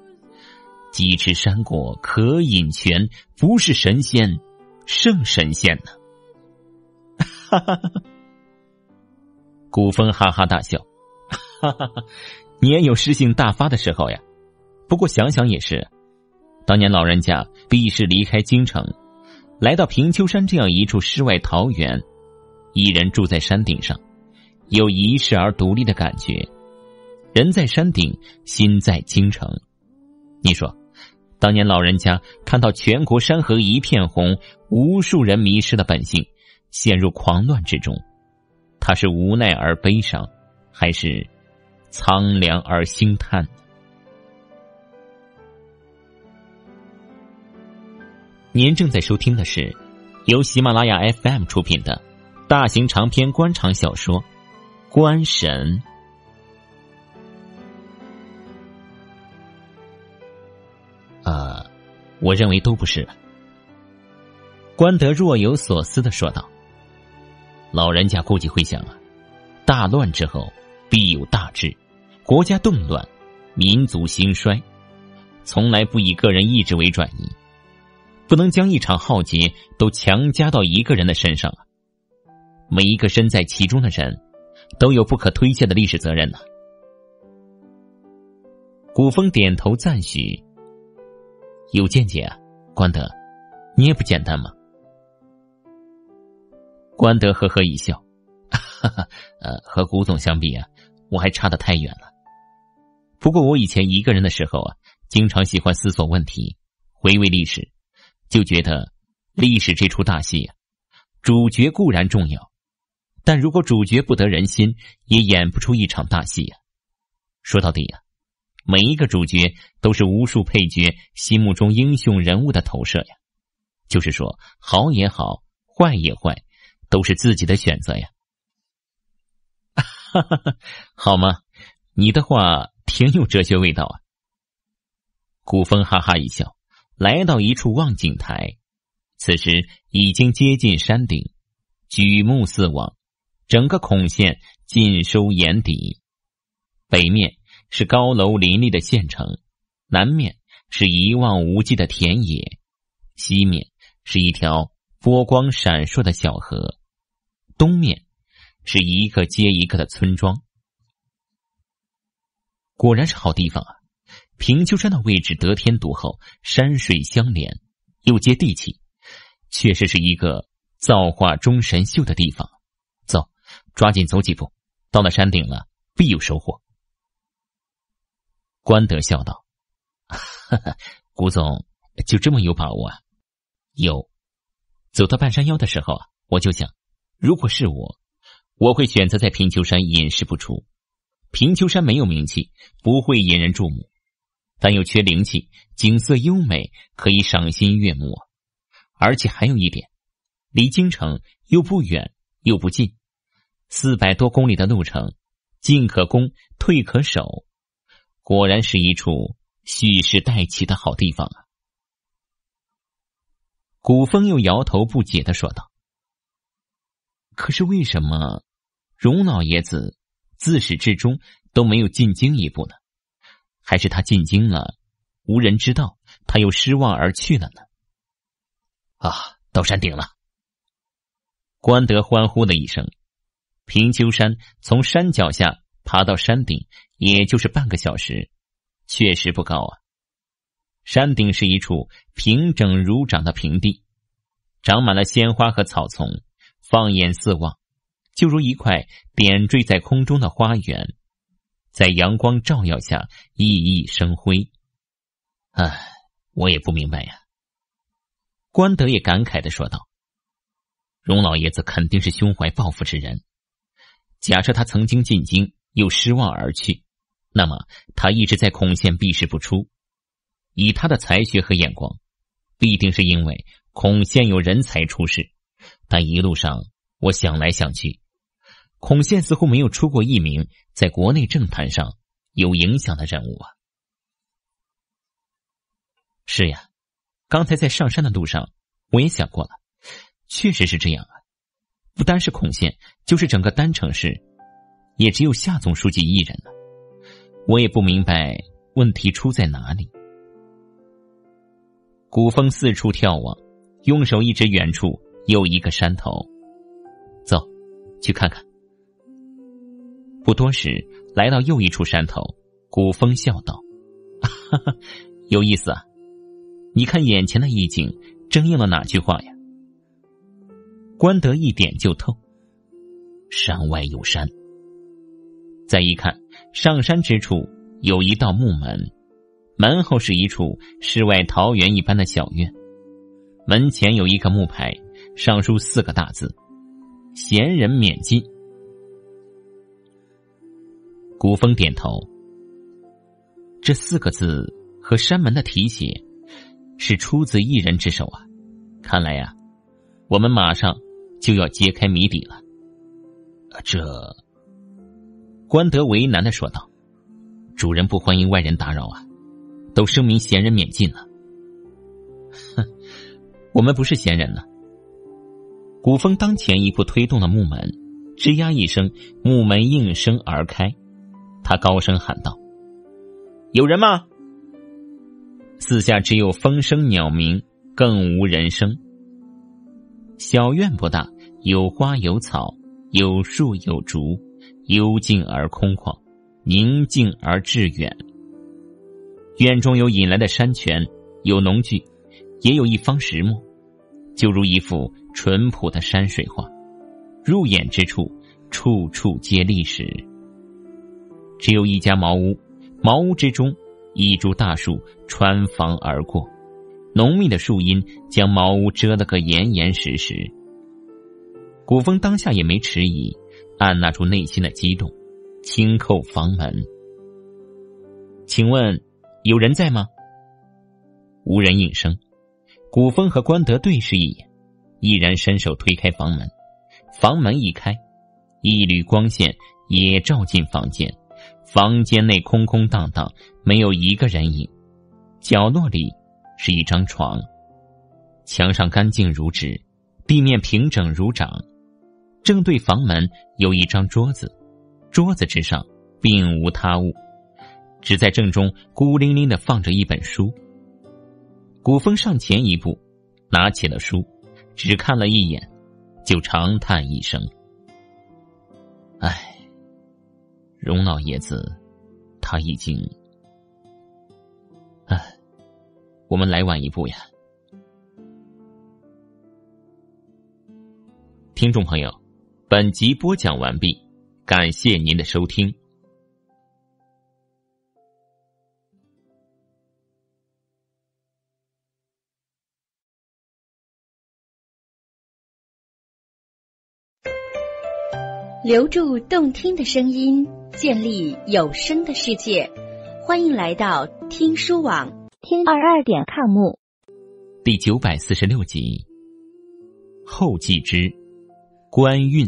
鸡吃山果可饮泉，不是神仙，胜神仙呢。哈哈哈！古风哈哈大笑，哈哈哈！你也有诗性大发的时候呀。不过想想也是，当年老人家必是离开京城，来到平丘山这样一处世外桃源，一人住在山顶上，有遗世而独立的感觉。人在山顶，心在京城。你说，当年老人家看到全国山河一片红，无数人迷失了本性，陷入狂乱之中，他是无奈而悲伤，还是苍凉而心叹？您正在收听的是由喜马拉雅 FM 出品的大型长篇官场小说《官神》。啊，我认为都不是。关德若有所思的说道：“老人家估计会想啊，大乱之后必有大治，国家动乱，民族兴衰，从来不以个人意志为转移，不能将一场浩劫都强加到一个人的身上啊。每一个身在其中的人，都有不可推卸的历史责任呢。”古风点头赞许。有见解啊，关德，你也不简单吗？关德呵呵一笑，哈哈，呃，和古总相比啊，我还差得太远了。不过我以前一个人的时候啊，经常喜欢思索问题，回味历史，就觉得历史这出大戏啊，主角固然重要，但如果主角不得人心，也演不出一场大戏呀。说到底呀。每一个主角都是无数配角心目中英雄人物的投射呀，就是说，好也好，坏也坏，都是自己的选择呀。哈哈，好吗？你的话挺有哲学味道啊。古风哈哈一笑，来到一处望景台，此时已经接近山顶，举目四望，整个孔县尽收眼底，北面。是高楼林立的县城，南面是一望无际的田野，西面是一条波光闪烁的小河，东面是一个接一个的村庄。果然是好地方啊！平丘山的位置得天独厚，山水相连，又接地气，确实是一个造化钟神秀的地方。走，抓紧走几步，到了山顶了，必有收获。关德笑道：“古总就这么有把握啊？有。走到半山腰的时候啊，我就想，如果是我，我会选择在平丘山隐世不出。平丘山没有名气，不会引人注目，但又缺灵气，景色优美，可以赏心悦目。而且还有一点，离京城又不远又不近，四百多公里的路程，进可攻，退可守。”果然是一处蓄势待起的好地方啊！古风又摇头不解的说道：“可是为什么荣老爷子自始至终都没有进京一步呢？还是他进京了，无人知道，他又失望而去了呢？”啊，到山顶了！关德欢呼了一声。平丘山从山脚下爬到山顶。也就是半个小时，确实不高啊。山顶是一处平整如掌的平地，长满了鲜花和草丛，放眼四望，就如一块点缀在空中的花园，在阳光照耀下熠熠生辉。唉，我也不明白呀。关德也感慨的说道：“荣老爷子肯定是胸怀抱负之人，假设他曾经进京，又失望而去。”那么他一直在孔县避世不出，以他的才学和眼光，必定是因为孔县有人才出世。但一路上我想来想去，孔宪似乎没有出过一名在国内政坛上有影响的人物啊。是呀，刚才在上山的路上，我也想过了，确实是这样啊。不单是孔宪，就是整个丹城市，也只有夏总书记一人了。我也不明白问题出在哪里。古风四处眺望，用手一指远处又一个山头，走，去看看。不多时，来到又一处山头，古风笑道：“哈哈，有意思啊！你看眼前的意境，正应了哪句话呀？”关德一点就透，山外有山。再一看，上山之处有一道木门，门后是一处世外桃源一般的小院，门前有一个木牌，上书四个大字：“闲人免进。”古风点头。这四个字和山门的题写，是出自一人之手啊！看来呀，我们马上就要揭开谜底了。这，关德为难的说道：“主人不欢迎外人打扰啊，都声明闲人免进了。”哼，我们不是闲人呢。古风当前一步推动了木门，吱呀一声，木门应声而开。他高声喊道。有人吗？四下只有风声鸟鸣，更无人声。小院不大，有花有草，有树有竹，幽静而空旷，宁静而致远。院中有引来的山泉，有农具，也有一方石磨，就如一幅淳朴的山水画。入眼之处，处处皆历史。只有一家茅屋。茅屋之中，一株大树穿房而过，浓密的树荫将茅屋遮得个严严实实。古风当下也没迟疑，按捺住内心的激动，轻叩房门。请问有人在吗？无人应声。古风和关德对视一眼，毅然伸手推开房门。房门一开，一缕光线也照进房间。房间内空空荡荡，没有一个人影。角落里是一张床，墙上干净如纸，地面平整如掌。正对房门有一张桌子，桌子之上并无他物，只在正中孤零零的放着一本书。古风上前一步，拿起了书，只看了一眼，就长叹一声：“唉。”荣老爷子，他已经……唉，我们来晚一步呀。听众朋友，本集播讲完毕，感谢您的收听。留住动听的声音。建立有声的世界，欢迎来到听书网听二二点 com。第九百四十六集，后继之官运。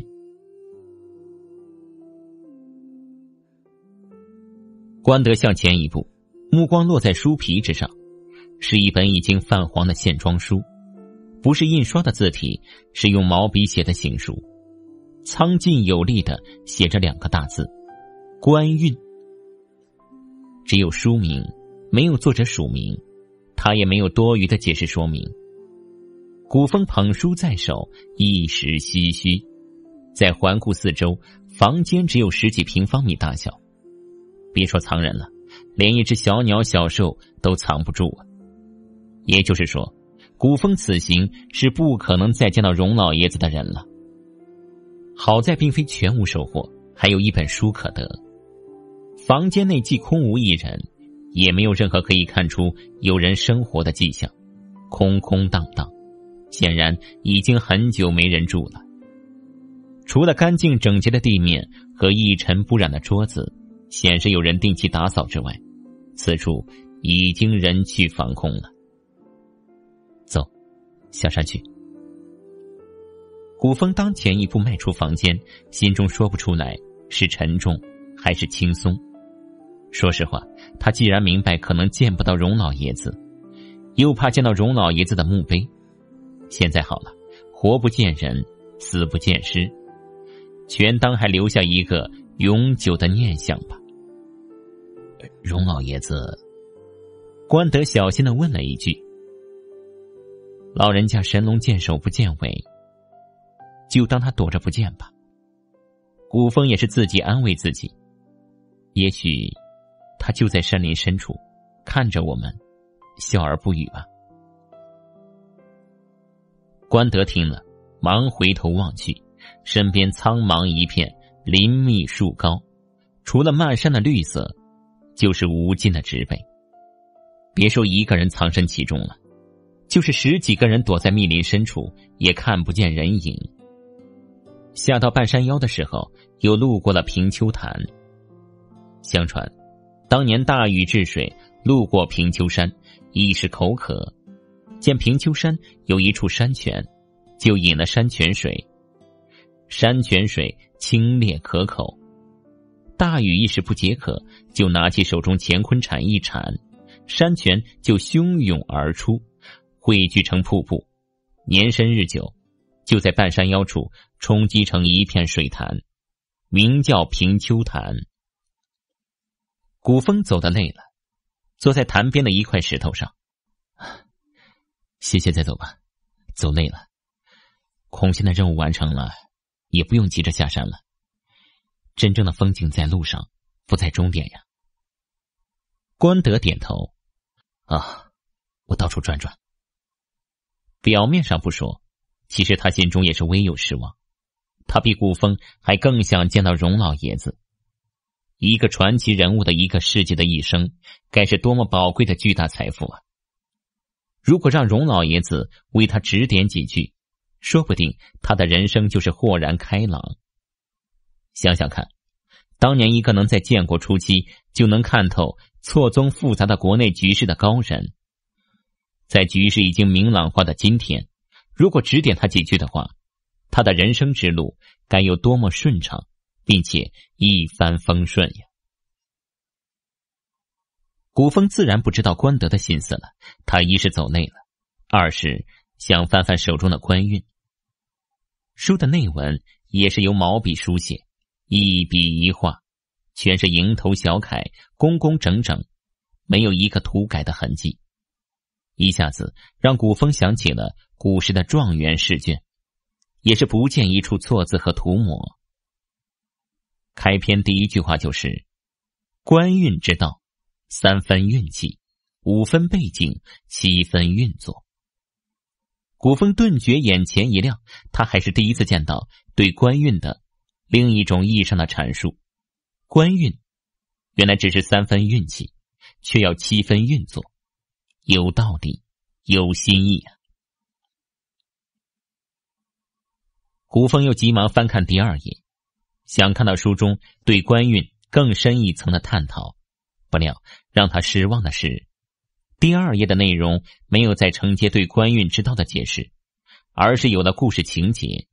关德向前一步，目光落在书皮之上，是一本已经泛黄的线装书，不是印刷的字体，是用毛笔写的行书，苍劲有力的写着两个大字。官运，只有书名，没有作者署名，他也没有多余的解释说明。古风捧书在手，一时唏嘘。再环顾四周，房间只有十几平方米大小，别说藏人了，连一只小鸟、小兽都藏不住啊。也就是说，古风此行是不可能再见到荣老爷子的人了。好在并非全无收获，还有一本书可得。房间内既空无一人，也没有任何可以看出有人生活的迹象，空空荡荡，显然已经很久没人住了。除了干净整洁的地面和一尘不染的桌子显示有人定期打扫之外，此处已经人去房空了。走，下山去。古风当前一步迈出房间，心中说不出来是沉重还是轻松。说实话，他既然明白可能见不到荣老爷子，又怕见到荣老爷子的墓碑。现在好了，活不见人，死不见尸，全当还留下一个永久的念想吧。荣老爷子，关德小心的问了一句：“老人家神龙见首不见尾，就当他躲着不见吧。”古风也是自己安慰自己，也许。他就在山林深处，看着我们，笑而不语吧。关德听了，忙回头望去，身边苍茫一片，林密树高，除了漫山的绿色，就是无尽的植被。别说一个人藏身其中了，就是十几个人躲在密林深处，也看不见人影。下到半山腰的时候，又路过了平丘潭。相传，当年大禹治水，路过平丘山，一时口渴，见平丘山有一处山泉，就饮了山泉水。山泉水清冽可口，大禹一时不解渴，就拿起手中乾坤铲一铲，山泉就汹涌而出，汇聚成瀑布，年深日久，就在半山腰处冲击成一片水潭，名叫平丘潭。古风走得累了，坐在潭边的一块石头上，歇歇再走吧，走累了，孔仙的任务完成了。也不用急着下山了。真正的风景在路上，不在终点呀。关德点头，啊，我到处转转。表面上不说，其实他心中也是微有失望。他比古风还更想见到荣老爷子。一个传奇人物的一个世纪的一生，该是多么宝贵的巨大财富啊！如果让荣老爷子为他指点几句。说不定他的人生就是豁然开朗。想想看，当年一个能在建国初期就能看透错综复杂的国内局势的高人，在局势已经明朗化的今天，如果指点他几句的话，他的人生之路该有多么顺畅，并且一帆风顺呀！古风自然不知道关德的心思了，他一是走累了，二是。想翻翻手中的官运，书的内文也是由毛笔书写，一笔一画，全是蝇头小楷，工工整整，没有一个涂改的痕迹。一下子让古风想起了古时的状元试卷，也是不见一处错字和涂抹。开篇第一句话就是：“官运之道，三分运气，五分背景，七分运作。”古风顿觉眼前一亮，他还是第一次见到对官运的另一种意义上的阐述。官运原来只是三分运气，却要七分运作，有道理，有新意啊！古风又急忙翻看第二页，想看到书中对官运更深一层的探讨，不料让他失望的是。第二页的内容没有再承接对官运之道的解释，而是有了故事情节。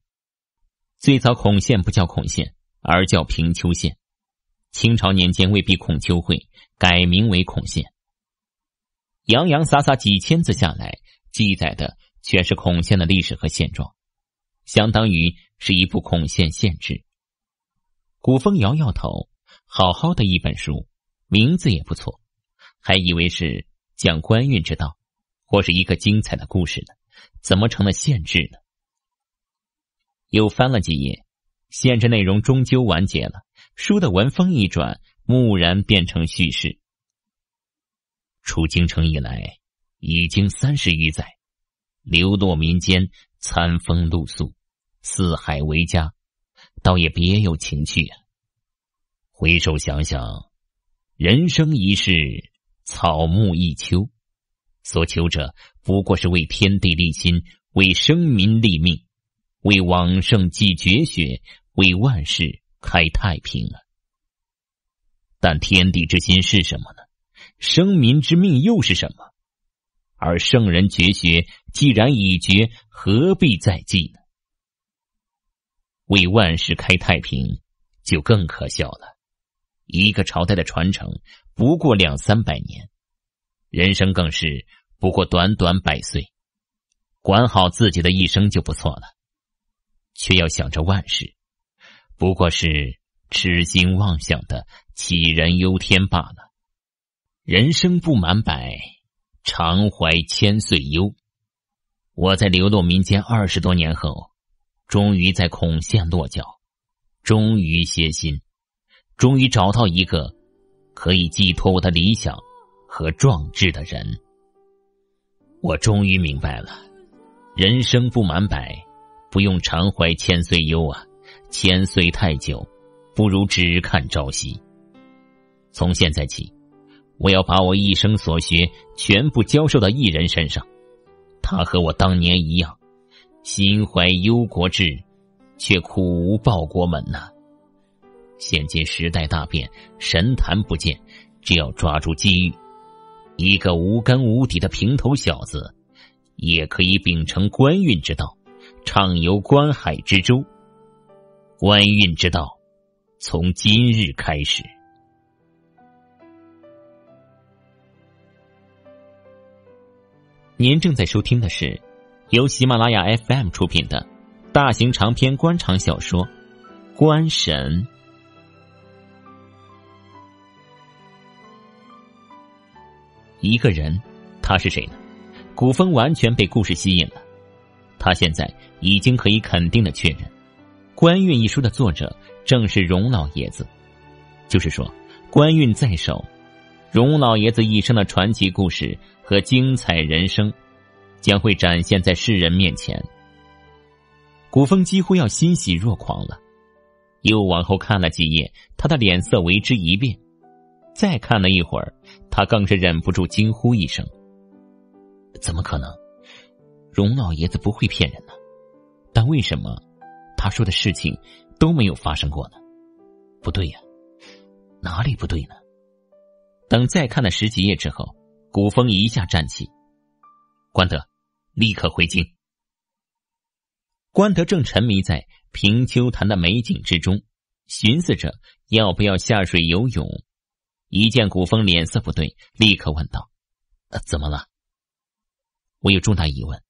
最早孔县不叫孔县，而叫平丘县。清朝年间未必孔丘会改名为孔县。洋洋洒洒几千字下来，记载的全是孔县的历史和现状，相当于是一部孔县县志。古风摇摇头，好好的一本书，名字也不错，还以为是。讲官运之道，或是一个精彩的故事呢？怎么成了限制呢？又翻了几页，限制内容终究完结了。书的文风一转，蓦然变成叙事。出京城以来，已经三十余载，流落民间，餐风露宿，四海为家，倒也别有情趣啊。回首想想，人生一世。草木一秋，所求者不过是为天地立心，为生民立命，为往圣继绝学，为万世开太平啊！但天地之心是什么呢？生民之命又是什么？而圣人绝学既然已绝，何必再继呢？为万世开太平，就更可笑了。一个朝代的传承。不过两三百年，人生更是不过短短百岁，管好自己的一生就不错了，却要想着万事，不过是痴心妄想的杞人忧天罢了。人生不满百，常怀千岁忧。我在流落民间二十多年后，终于在孔县落脚，终于歇心，终于找到一个。可以寄托我的理想和壮志的人，我终于明白了：人生不满百，不用常怀千岁忧啊！千岁太久，不如只看朝夕。从现在起，我要把我一生所学全部教授到一人身上。他和我当年一样，心怀忧国志，却苦无报国门呐。现今时代大变，神坛不见，只要抓住机遇，一个无根无底的平头小子，也可以秉承官运之道，畅游观海之舟。官运之道，从今日开始。您正在收听的是由喜马拉雅 FM 出品的大型长篇官场小说《官神》。一个人，他是谁呢？古风完全被故事吸引了。他现在已经可以肯定的确认，《官运》一书的作者正是荣老爷子。就是说，官运在手，荣老爷子一生的传奇故事。和精彩人生将会展现在世人面前。古风几乎要欣喜若狂了，又往后看了几页，他的脸色为之一变。再看了一会儿，他更是忍不住惊呼一声：“怎么可能？荣老爷子不会骗人呢？但为什么他说的事情都没有发生过呢？不对呀，哪里不对呢？”等再看了十几页之后。古风一下站起，关德，立刻回京。关德正沉迷在平丘潭的美景之中，寻思着要不要下水游泳。一见古风脸色不对，立刻问道：“怎么了？我有重大疑问，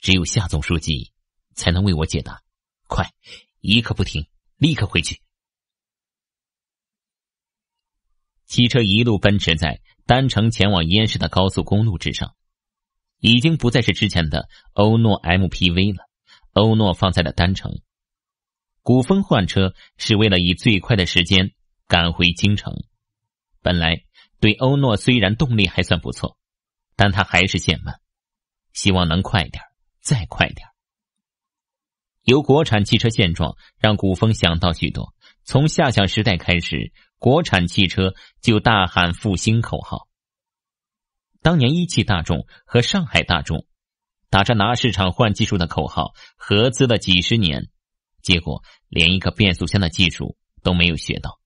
只有夏总书记才能为我解答。快，一刻不停，立刻回去。”汽车一路奔驰在。单程前往燕市的高速公路之上，已经不再是之前的欧诺 MPV 了。欧诺放在了单城，古风换车是为了以最快的时间赶回京城。本来对欧诺虽然动力还算不错，但他还是嫌慢，希望能快点再快点由国产汽车现状让古风想到许多。从下乡时代开始。国产汽车就大喊复兴口号。当年一汽大众和上海大众打着拿市场换技术的口号合资了几十年，结果连一个变速箱的技术都没有学到，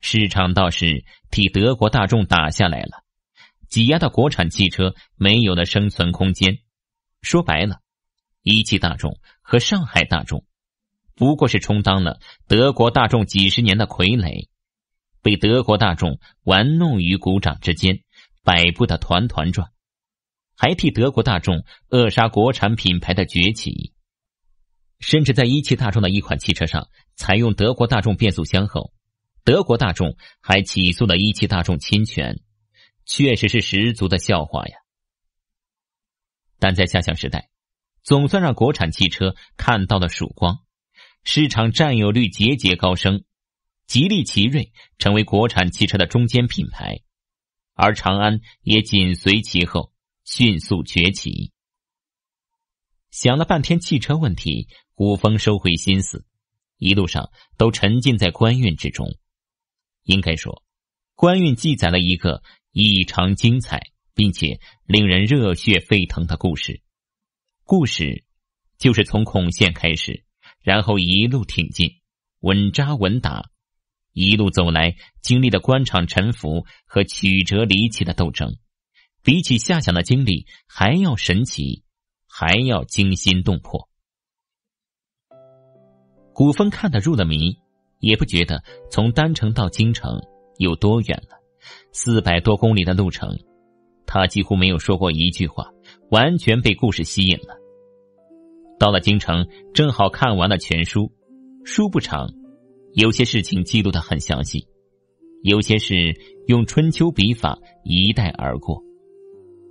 市场倒是替德国大众打下来了，挤压的国产汽车没有了生存空间。说白了，一汽大众和上海大众不过是充当了德国大众几十年的傀儡。被德国大众玩弄于股掌之间，摆布的团团转，还替德国大众扼杀国产品牌的崛起。甚至在一汽大众的一款汽车上采用德国大众变速箱后，德国大众还起诉了一汽大众侵权，确实是十足的笑话呀。但在下乡时代，总算让国产汽车看到了曙光，市场占有率节节高升。吉利、奇瑞成为国产汽车的中坚品牌，而长安也紧随其后，迅速崛起。想了半天汽车问题，古风收回心思，一路上都沉浸在官运之中。应该说，官运记载了一个异常精彩并且令人热血沸腾的故事。故事就是从孔县开始，然后一路挺进，稳扎稳打。一路走来，经历了官场沉浮和曲折离奇的斗争，比起夏想的经历还要神奇，还要惊心动魄。古风看得入了迷，也不觉得从丹城到京城有多远了，四百多公里的路程，他几乎没有说过一句话，完全被故事吸引了。到了京城，正好看完了全书，书不长。有些事情记录的很详细，有些是用春秋笔法一带而过，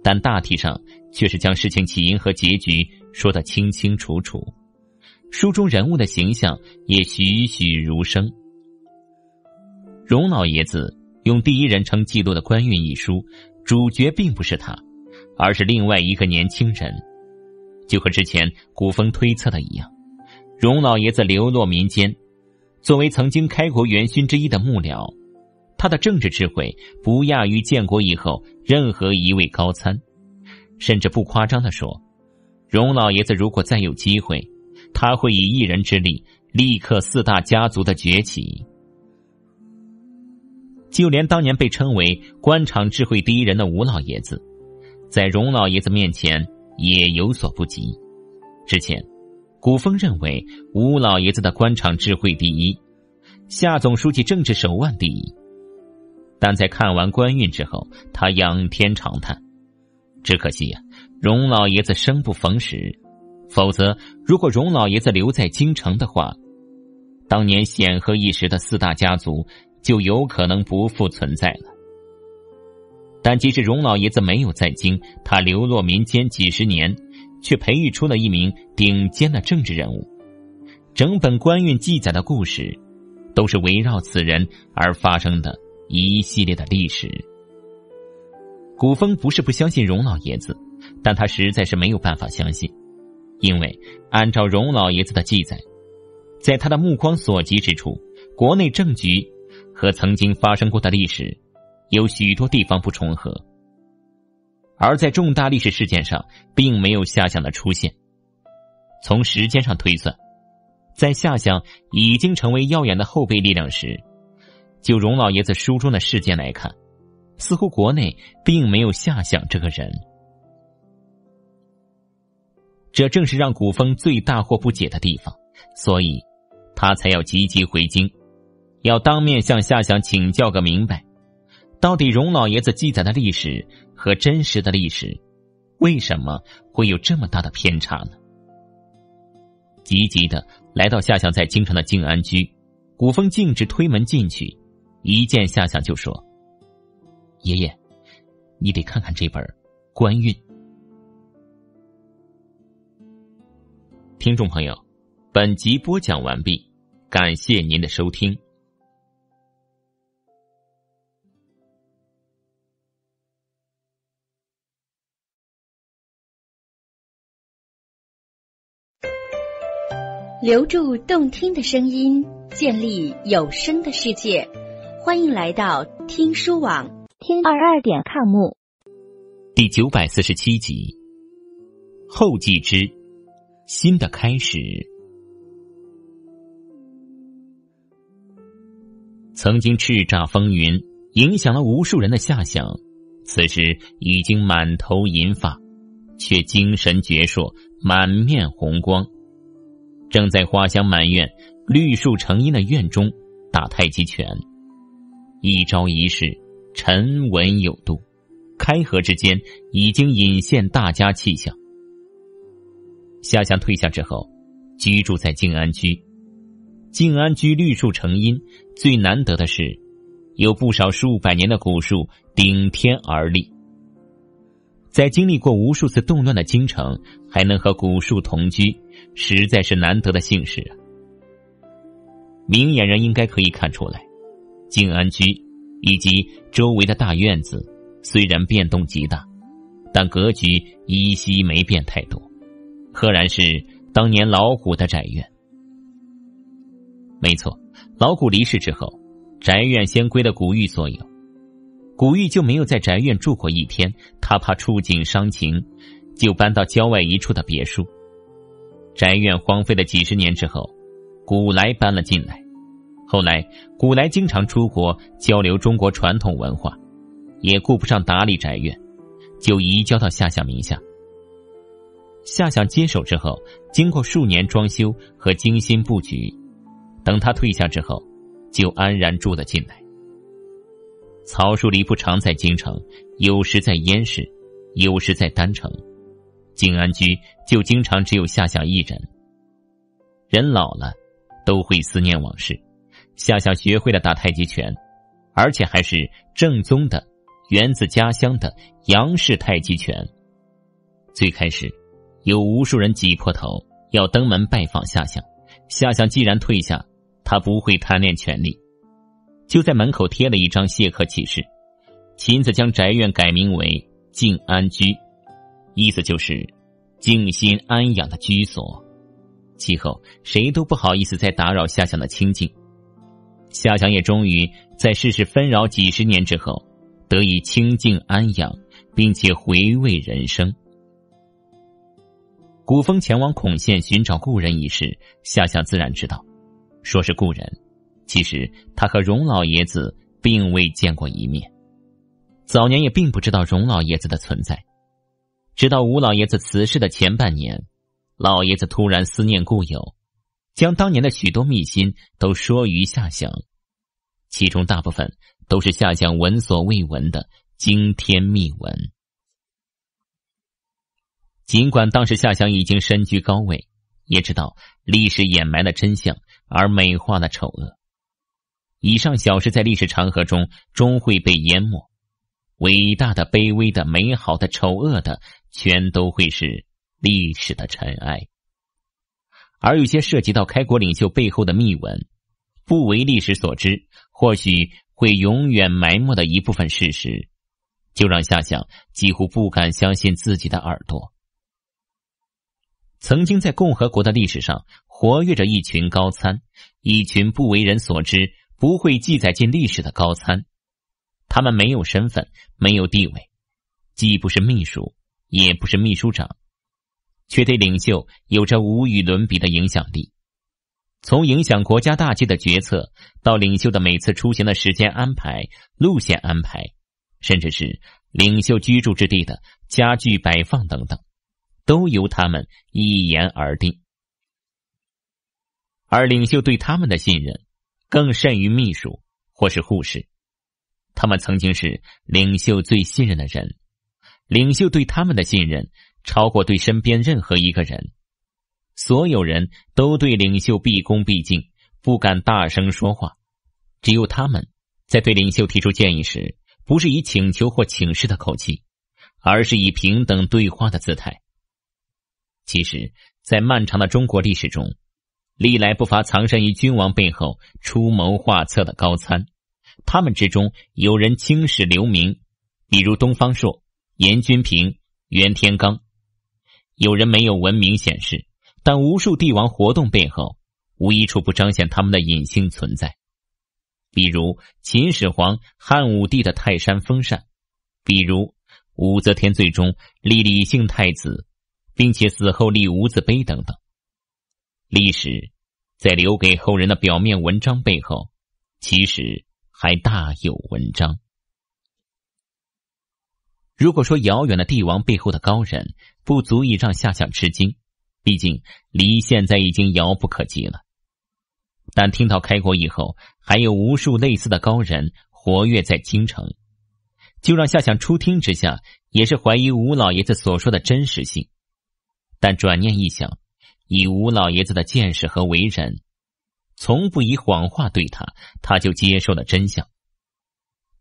但大体上却是将事情起因和结局说得清清楚楚。书中人物的形象也栩栩如生。荣老爷子用第一人称记录的官运一书，主角并不是他，而是另外一个年轻人，就和之前古风推测的一样，荣老爷子流落民间。作为曾经开国元勋之一的幕僚，他的政治智慧不亚于建国以后任何一位高参，甚至不夸张的说，荣老爷子如果再有机会，他会以一人之力立刻四大家族的崛起。就连当年被称为官场智慧第一人的吴老爷子，在荣老爷子面前也有所不及。之前，古风认为吴老爷子的官场智慧第一，夏总书记政治手腕第一。但在看完官运之后，他仰天长叹：“只可惜呀，荣老爷子生不逢时。否则，如果荣老爷子留在京城的话，当年显赫一时的四大家族就有可能不复存在了。但即使荣老爷子没有在京，他流落民间几十年，却培育出了一名顶尖的政治人物。整本官运记载的故事，都是围绕此人而发生的。”一系列的历史，古风不是不相信荣老爷子，但他实在是没有办法相信，因为按照荣老爷子的记载，在他的目光所及之处，国内政局和曾经发生过的历史有许多地方不重合，而在重大历史事件上，并没有下乡的出现。从时间上推算，在下乡已经成为耀眼的后备力量时。就荣老爷子书中的事件来看，似乎国内并没有夏想这个人。这正是让古风最大惑不解的地方，所以他才要急急回京，要当面向夏想请教个明白，到底荣老爷子记载的历史和真实的历史，为什么会有这么大的偏差呢？急急的来到夏想在京城的静安居，古风径直推门进去。一见夏夏就说：“爷爷，你得看看这本《官运》。”听众朋友，本集播讲完毕，感谢您的收听。留住动听的声音，建立有声的世界。欢迎来到听书网，听二二点 com。第九百四十七集，后继之新的开始。曾经叱咤风云、影响了无数人的夏想，此时已经满头银发，却精神矍铄，满面红光，正在花香满院、绿树成荫的院中打太极拳。一招一式，沉稳有度，开合之间已经隐现大家气象。夏香退下之后，居住在静安居。静安居绿树成荫，最难得的是，有不少数百年的古树顶天而立。在经历过无数次动乱的京城，还能和古树同居，实在是难得的幸事啊！明眼人应该可以看出来。静安居以及周围的大院子，虽然变动极大，但格局依稀没变太多，赫然是当年老谷的宅院。没错，老谷离世之后，宅院先归了古玉所有。古玉就没有在宅院住过一天，他怕触景伤情，就搬到郊外一处的别墅。宅院荒废了几十年之后，古来搬了进来。后来，古来经常出国交流中国传统文化，也顾不上打理宅院，就移交到夏夏名下。夏夏接手之后，经过数年装修和精心布局，等他退下之后，就安然住了进来。曹树离不常在京城，有时在燕市，有时在丹城，静安居就经常只有夏夏一人。人老了，都会思念往事。夏夏学会了打太极拳，而且还是正宗的、源自家乡的杨氏太极拳。最开始，有无数人挤破头要登门拜访夏夏。夏夏既然退下，他不会贪恋权力，就在门口贴了一张谢客启事，亲自将宅院改名为静安居，意思就是静心安养的居所。其后，谁都不好意思再打扰夏夏的清静。夏祥也终于在世事纷扰几十年之后，得以清静安养，并且回味人生。古风前往孔县寻找故人一事，夏祥自然知道。说是故人，其实他和荣老爷子并未见过一面，早年也并不知道荣老爷子的存在。直到吴老爷子辞世的前半年，老爷子突然思念故友。将当年的许多秘辛都说于夏祥，其中大部分都是夏祥闻所未闻的惊天秘闻。尽管当时夏祥已经身居高位，也知道历史掩埋了真相，而美化了丑恶。以上小事在历史长河中终会被淹没，伟大的、卑微的、美好的、丑恶的，全都会是历史的尘埃。而有些涉及到开国领袖背后的秘闻，不为历史所知，或许会永远埋没的一部分事实，就让夏想几乎不敢相信自己的耳朵。曾经在共和国的历史上活跃着一群高参，一群不为人所知、不会记载进历史的高参，他们没有身份，没有地位，既不是秘书，也不是秘书长。却对领袖有着无与伦比的影响力。从影响国家大计的决策，到领袖的每次出行的时间安排、路线安排，甚至是领袖居住之地的家具摆放等等，都由他们一言而定。而领袖对他们的信任，更甚于秘书或是护士。他们曾经是领袖最信任的人，领袖对他们的信任。超过对身边任何一个人，所有人都对领袖毕恭毕敬，不敢大声说话。只有他们在对领袖提出建议时，不是以请求或请示的口气，而是以平等对话的姿态。其实，在漫长的中国历史中，历来不乏藏身于君王背后出谋划策的高参，他们之中有人青史留名，比如东方朔、严君平、袁天罡。有人没有文明显示，但无数帝王活动背后，无一处不彰显他们的隐性存在。比如秦始皇、汉武帝的泰山封禅，比如武则天最终立李姓太子，并且死后立无字碑等等。历史在留给后人的表面文章背后，其实还大有文章。如果说遥远的帝王背后的高人不足以让夏想吃惊，毕竟离现在已经遥不可及了。但听到开国以后还有无数类似的高人活跃在京城，就让夏想初听之下也是怀疑吴老爷子所说的真实性。但转念一想，以吴老爷子的见识和为人，从不以谎话对他，他就接受了真相。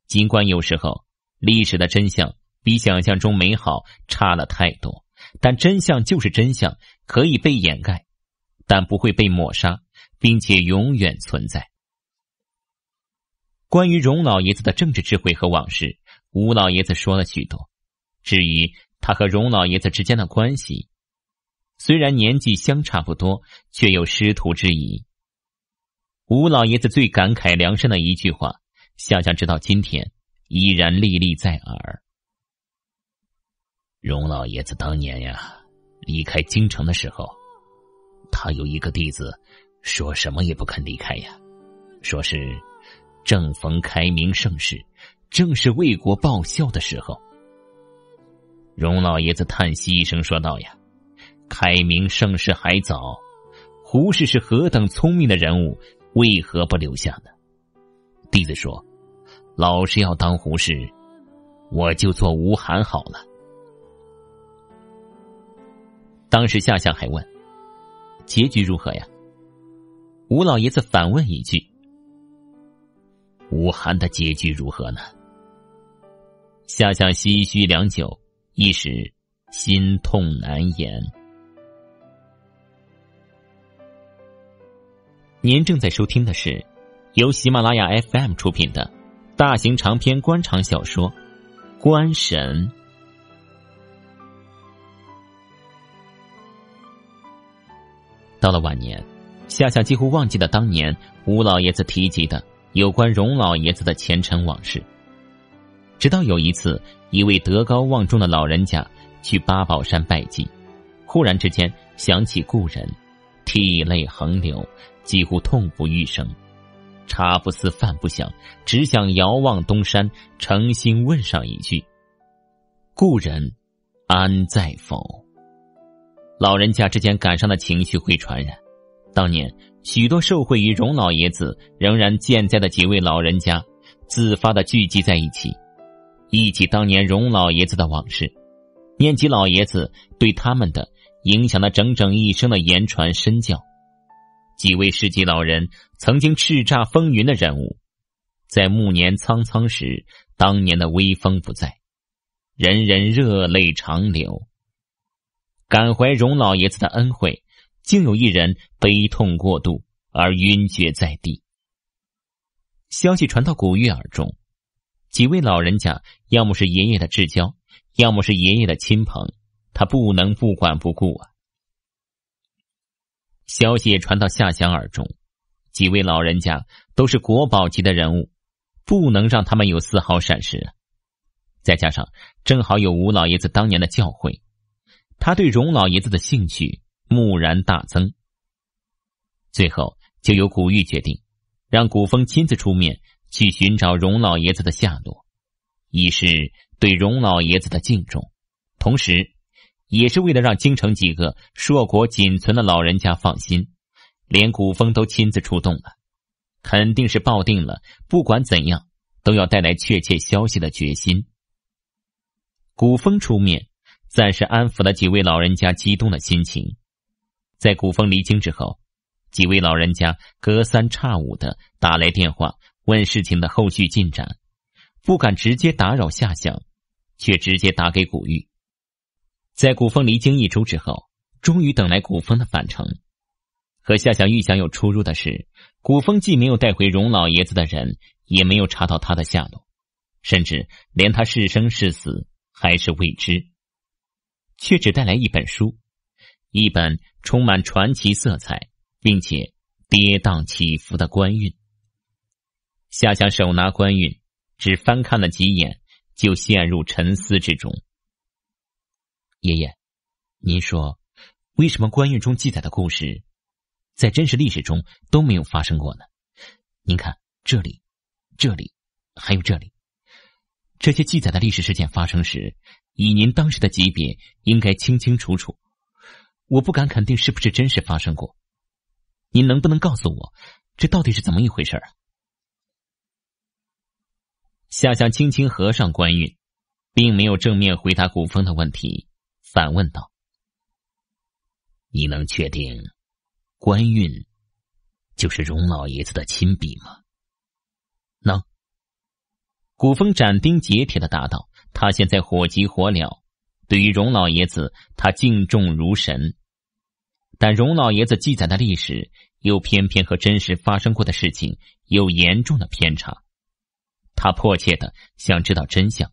尽管有时候历史的真相。比想象中美好差了太多，但真相就是真相，可以被掩盖，但不会被抹杀，并且永远存在。关于荣老爷子的政治智慧和往事，吴老爷子说了许多。至于他和荣老爷子之间的关系，虽然年纪相差不多，却有师徒之谊。吴老爷子最感慨梁山的一句话，想想直到今天依然历历在耳。荣老爷子当年呀，离开京城的时候，他有一个弟子，说什么也不肯离开呀。说是正逢开明盛世，正是为国报效的时候。荣老爷子叹息一声说道：“呀，开明盛世还早，胡适是何等聪明的人物，为何不留下呢？”弟子说：“老师要当胡适，我就做吴晗好了。”当时夏夏还问：“结局如何呀？”吴老爷子反问一句：“吴晗的结局如何呢？”夏夏唏嘘良久，一时心痛难言。您正在收听的是由喜马拉雅 FM 出品的大型长篇官场小说《官神》。到了晚年，夏夏几乎忘记了当年吴老爷子提及的有关荣老爷子的前尘往事。直到有一次，一位德高望重的老人家去八宝山拜祭，忽然之间想起故人，涕泪横流，几乎痛不欲生。茶不思饭不想，只想遥望东山，诚心问上一句：“故人安在否？”老人家之间感伤的情绪会传染。当年许多受惠于荣老爷子仍然健在的几位老人家，自发的聚集在一起，忆起当年荣老爷子的往事，念及老爷子对他们的影响了整整一生的言传身教。几位世纪老人曾经叱咤风云的人物，在暮年苍苍时，当年的威风不在，人人热泪长流。感怀荣老爷子的恩惠，竟有一人悲痛过度而晕厥在地。消息传到古月耳中，几位老人家要么是爷爷的至交，要么是爷爷的亲朋，他不能不管不顾啊。消息也传到夏祥耳中，几位老人家都是国宝级的人物，不能让他们有丝毫闪失。再加上正好有吴老爷子当年的教诲，他对荣老爷子的兴趣蓦然大增。最后，就由古玉决定，让古风亲自出面去寻找荣老爷子的下落，一是对荣老爷子的敬重，同时。也是为了让京城几个硕果仅存的老人家放心，连古风都亲自出动了，肯定是抱定了不管怎样都要带来确切消息的决心。古风出面，暂时安抚了几位老人家激动的心情。在古风离京之后，几位老人家隔三差五的打来电话问事情的后续进展，不敢直接打扰夏相，却直接打给古玉。在古风离京一周之后，终于等来古风的返程。和夏想预想有出入的是，古风既没有带回荣老爷子的人，也没有查到他的下落，甚至连他是生是死还是未知，却只带来一本书，一本充满传奇色彩并且跌宕起伏的官运。夏想手拿官运，只翻看了几眼，就陷入沉思之中。爷爷，您说，为什么官运中记载的故事，在真实历史中都没有发生过呢？您看这里，这里，还有这里，这些记载的历史事件发生时，以您当时的级别，应该清清楚楚。我不敢肯定是不是真实发生过，您能不能告诉我，这到底是怎么一回事啊？夏夏轻轻合上官运，并没有正面回答古风的问题。反问道：“你能确定，官运就是荣老爷子的亲笔吗？”能。古风斩钉截铁的答道：“他现在火急火燎，对于荣老爷子，他敬重如神。但荣老爷子记载的历史，又偏偏和真实发生过的事情有严重的偏差。他迫切的想知道真相。”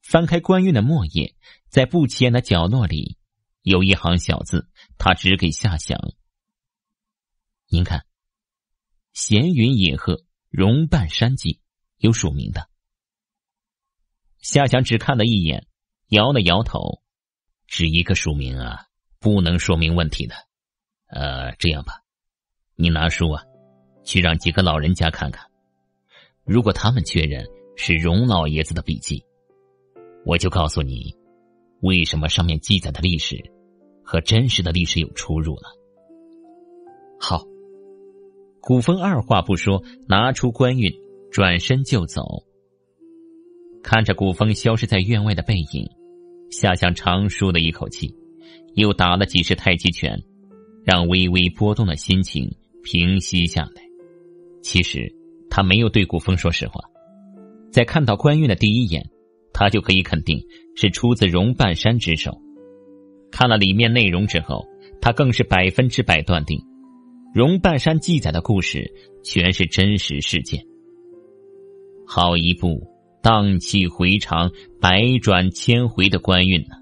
翻开官运的墨页，在不起眼的角落里，有一行小字，他指给夏祥：“您看，闲云野鹤，容半山记，有署名的。”夏祥只看了一眼，摇了摇头：“只一个署名啊，不能说明问题的。呃，这样吧，你拿书啊，去让几个老人家看看，如果他们确认是荣老爷子的笔记。”我就告诉你，为什么上面记载的历史和真实的历史有出入了。好，古风二话不说，拿出官运，转身就走。看着古风消失在院外的背影，夏香长舒了一口气，又打了几式太极拳，让微微波动的心情平息下来。其实他没有对古风说实话，在看到官运的第一眼。他就可以肯定是出自荣半山之手。看了里面内容之后，他更是百分之百断定，荣半山记载的故事全是真实事件。好一部荡气回肠、百转千回的官运呢！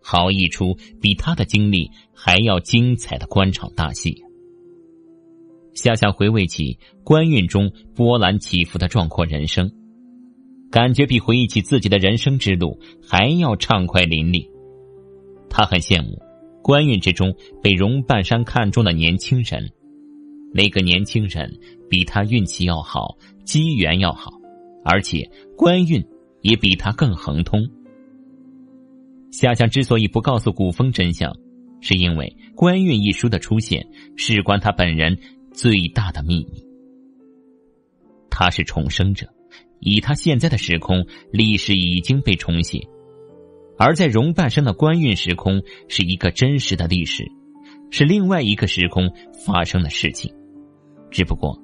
好一出比他的经历还要精彩的官场大戏。夏夏回味起官运中波澜起伏的壮阔人生，感觉比回忆起自己的人生之路还要畅快淋漓。他很羡慕官运之中被荣半山看中的年轻人，那个年轻人比他运气要好，机缘要好，而且官运也比他更亨通。夏夏之所以不告诉古风真相，是因为《官运》一书的出现事关他本人最大的秘密。他是重生者，以他现在的时空，历史已经被重写；而在荣半生的官运时空，是一个真实的历史，是另外一个时空发生的事情。只不过，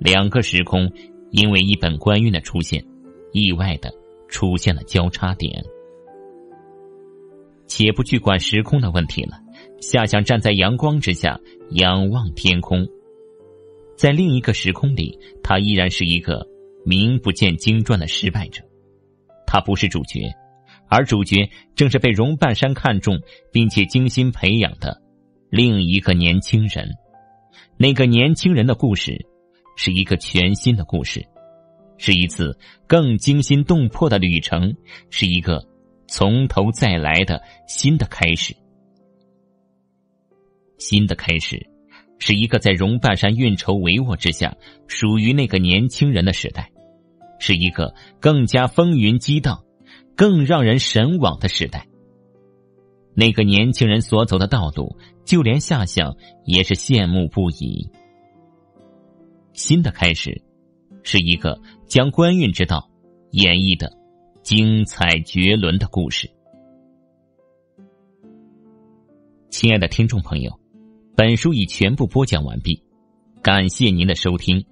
两个时空因为一本官运的出现，意外的出现了交叉点。且不去管时空的问题了，夏想站在阳光之下仰望天空。在另一个时空里，他依然是一个名不见经传的失败者。他不是主角，而主角正是被荣半山看中并且精心培养的另一个年轻人。那个年轻人的故事，是一个全新的故事，是一次更惊心动魄的旅程，是一个。从头再来的新的开始，新的开始，是一个在荣半山运筹帷幄之下，属于那个年轻人的时代，是一个更加风云激荡、更让人神往的时代。那个年轻人所走的道路，就连夏相也是羡慕不已。新的开始，是一个将官运之道演绎的。精彩绝伦的故事，亲爱的听众朋友，本书已全部播讲完毕，感谢您的收听。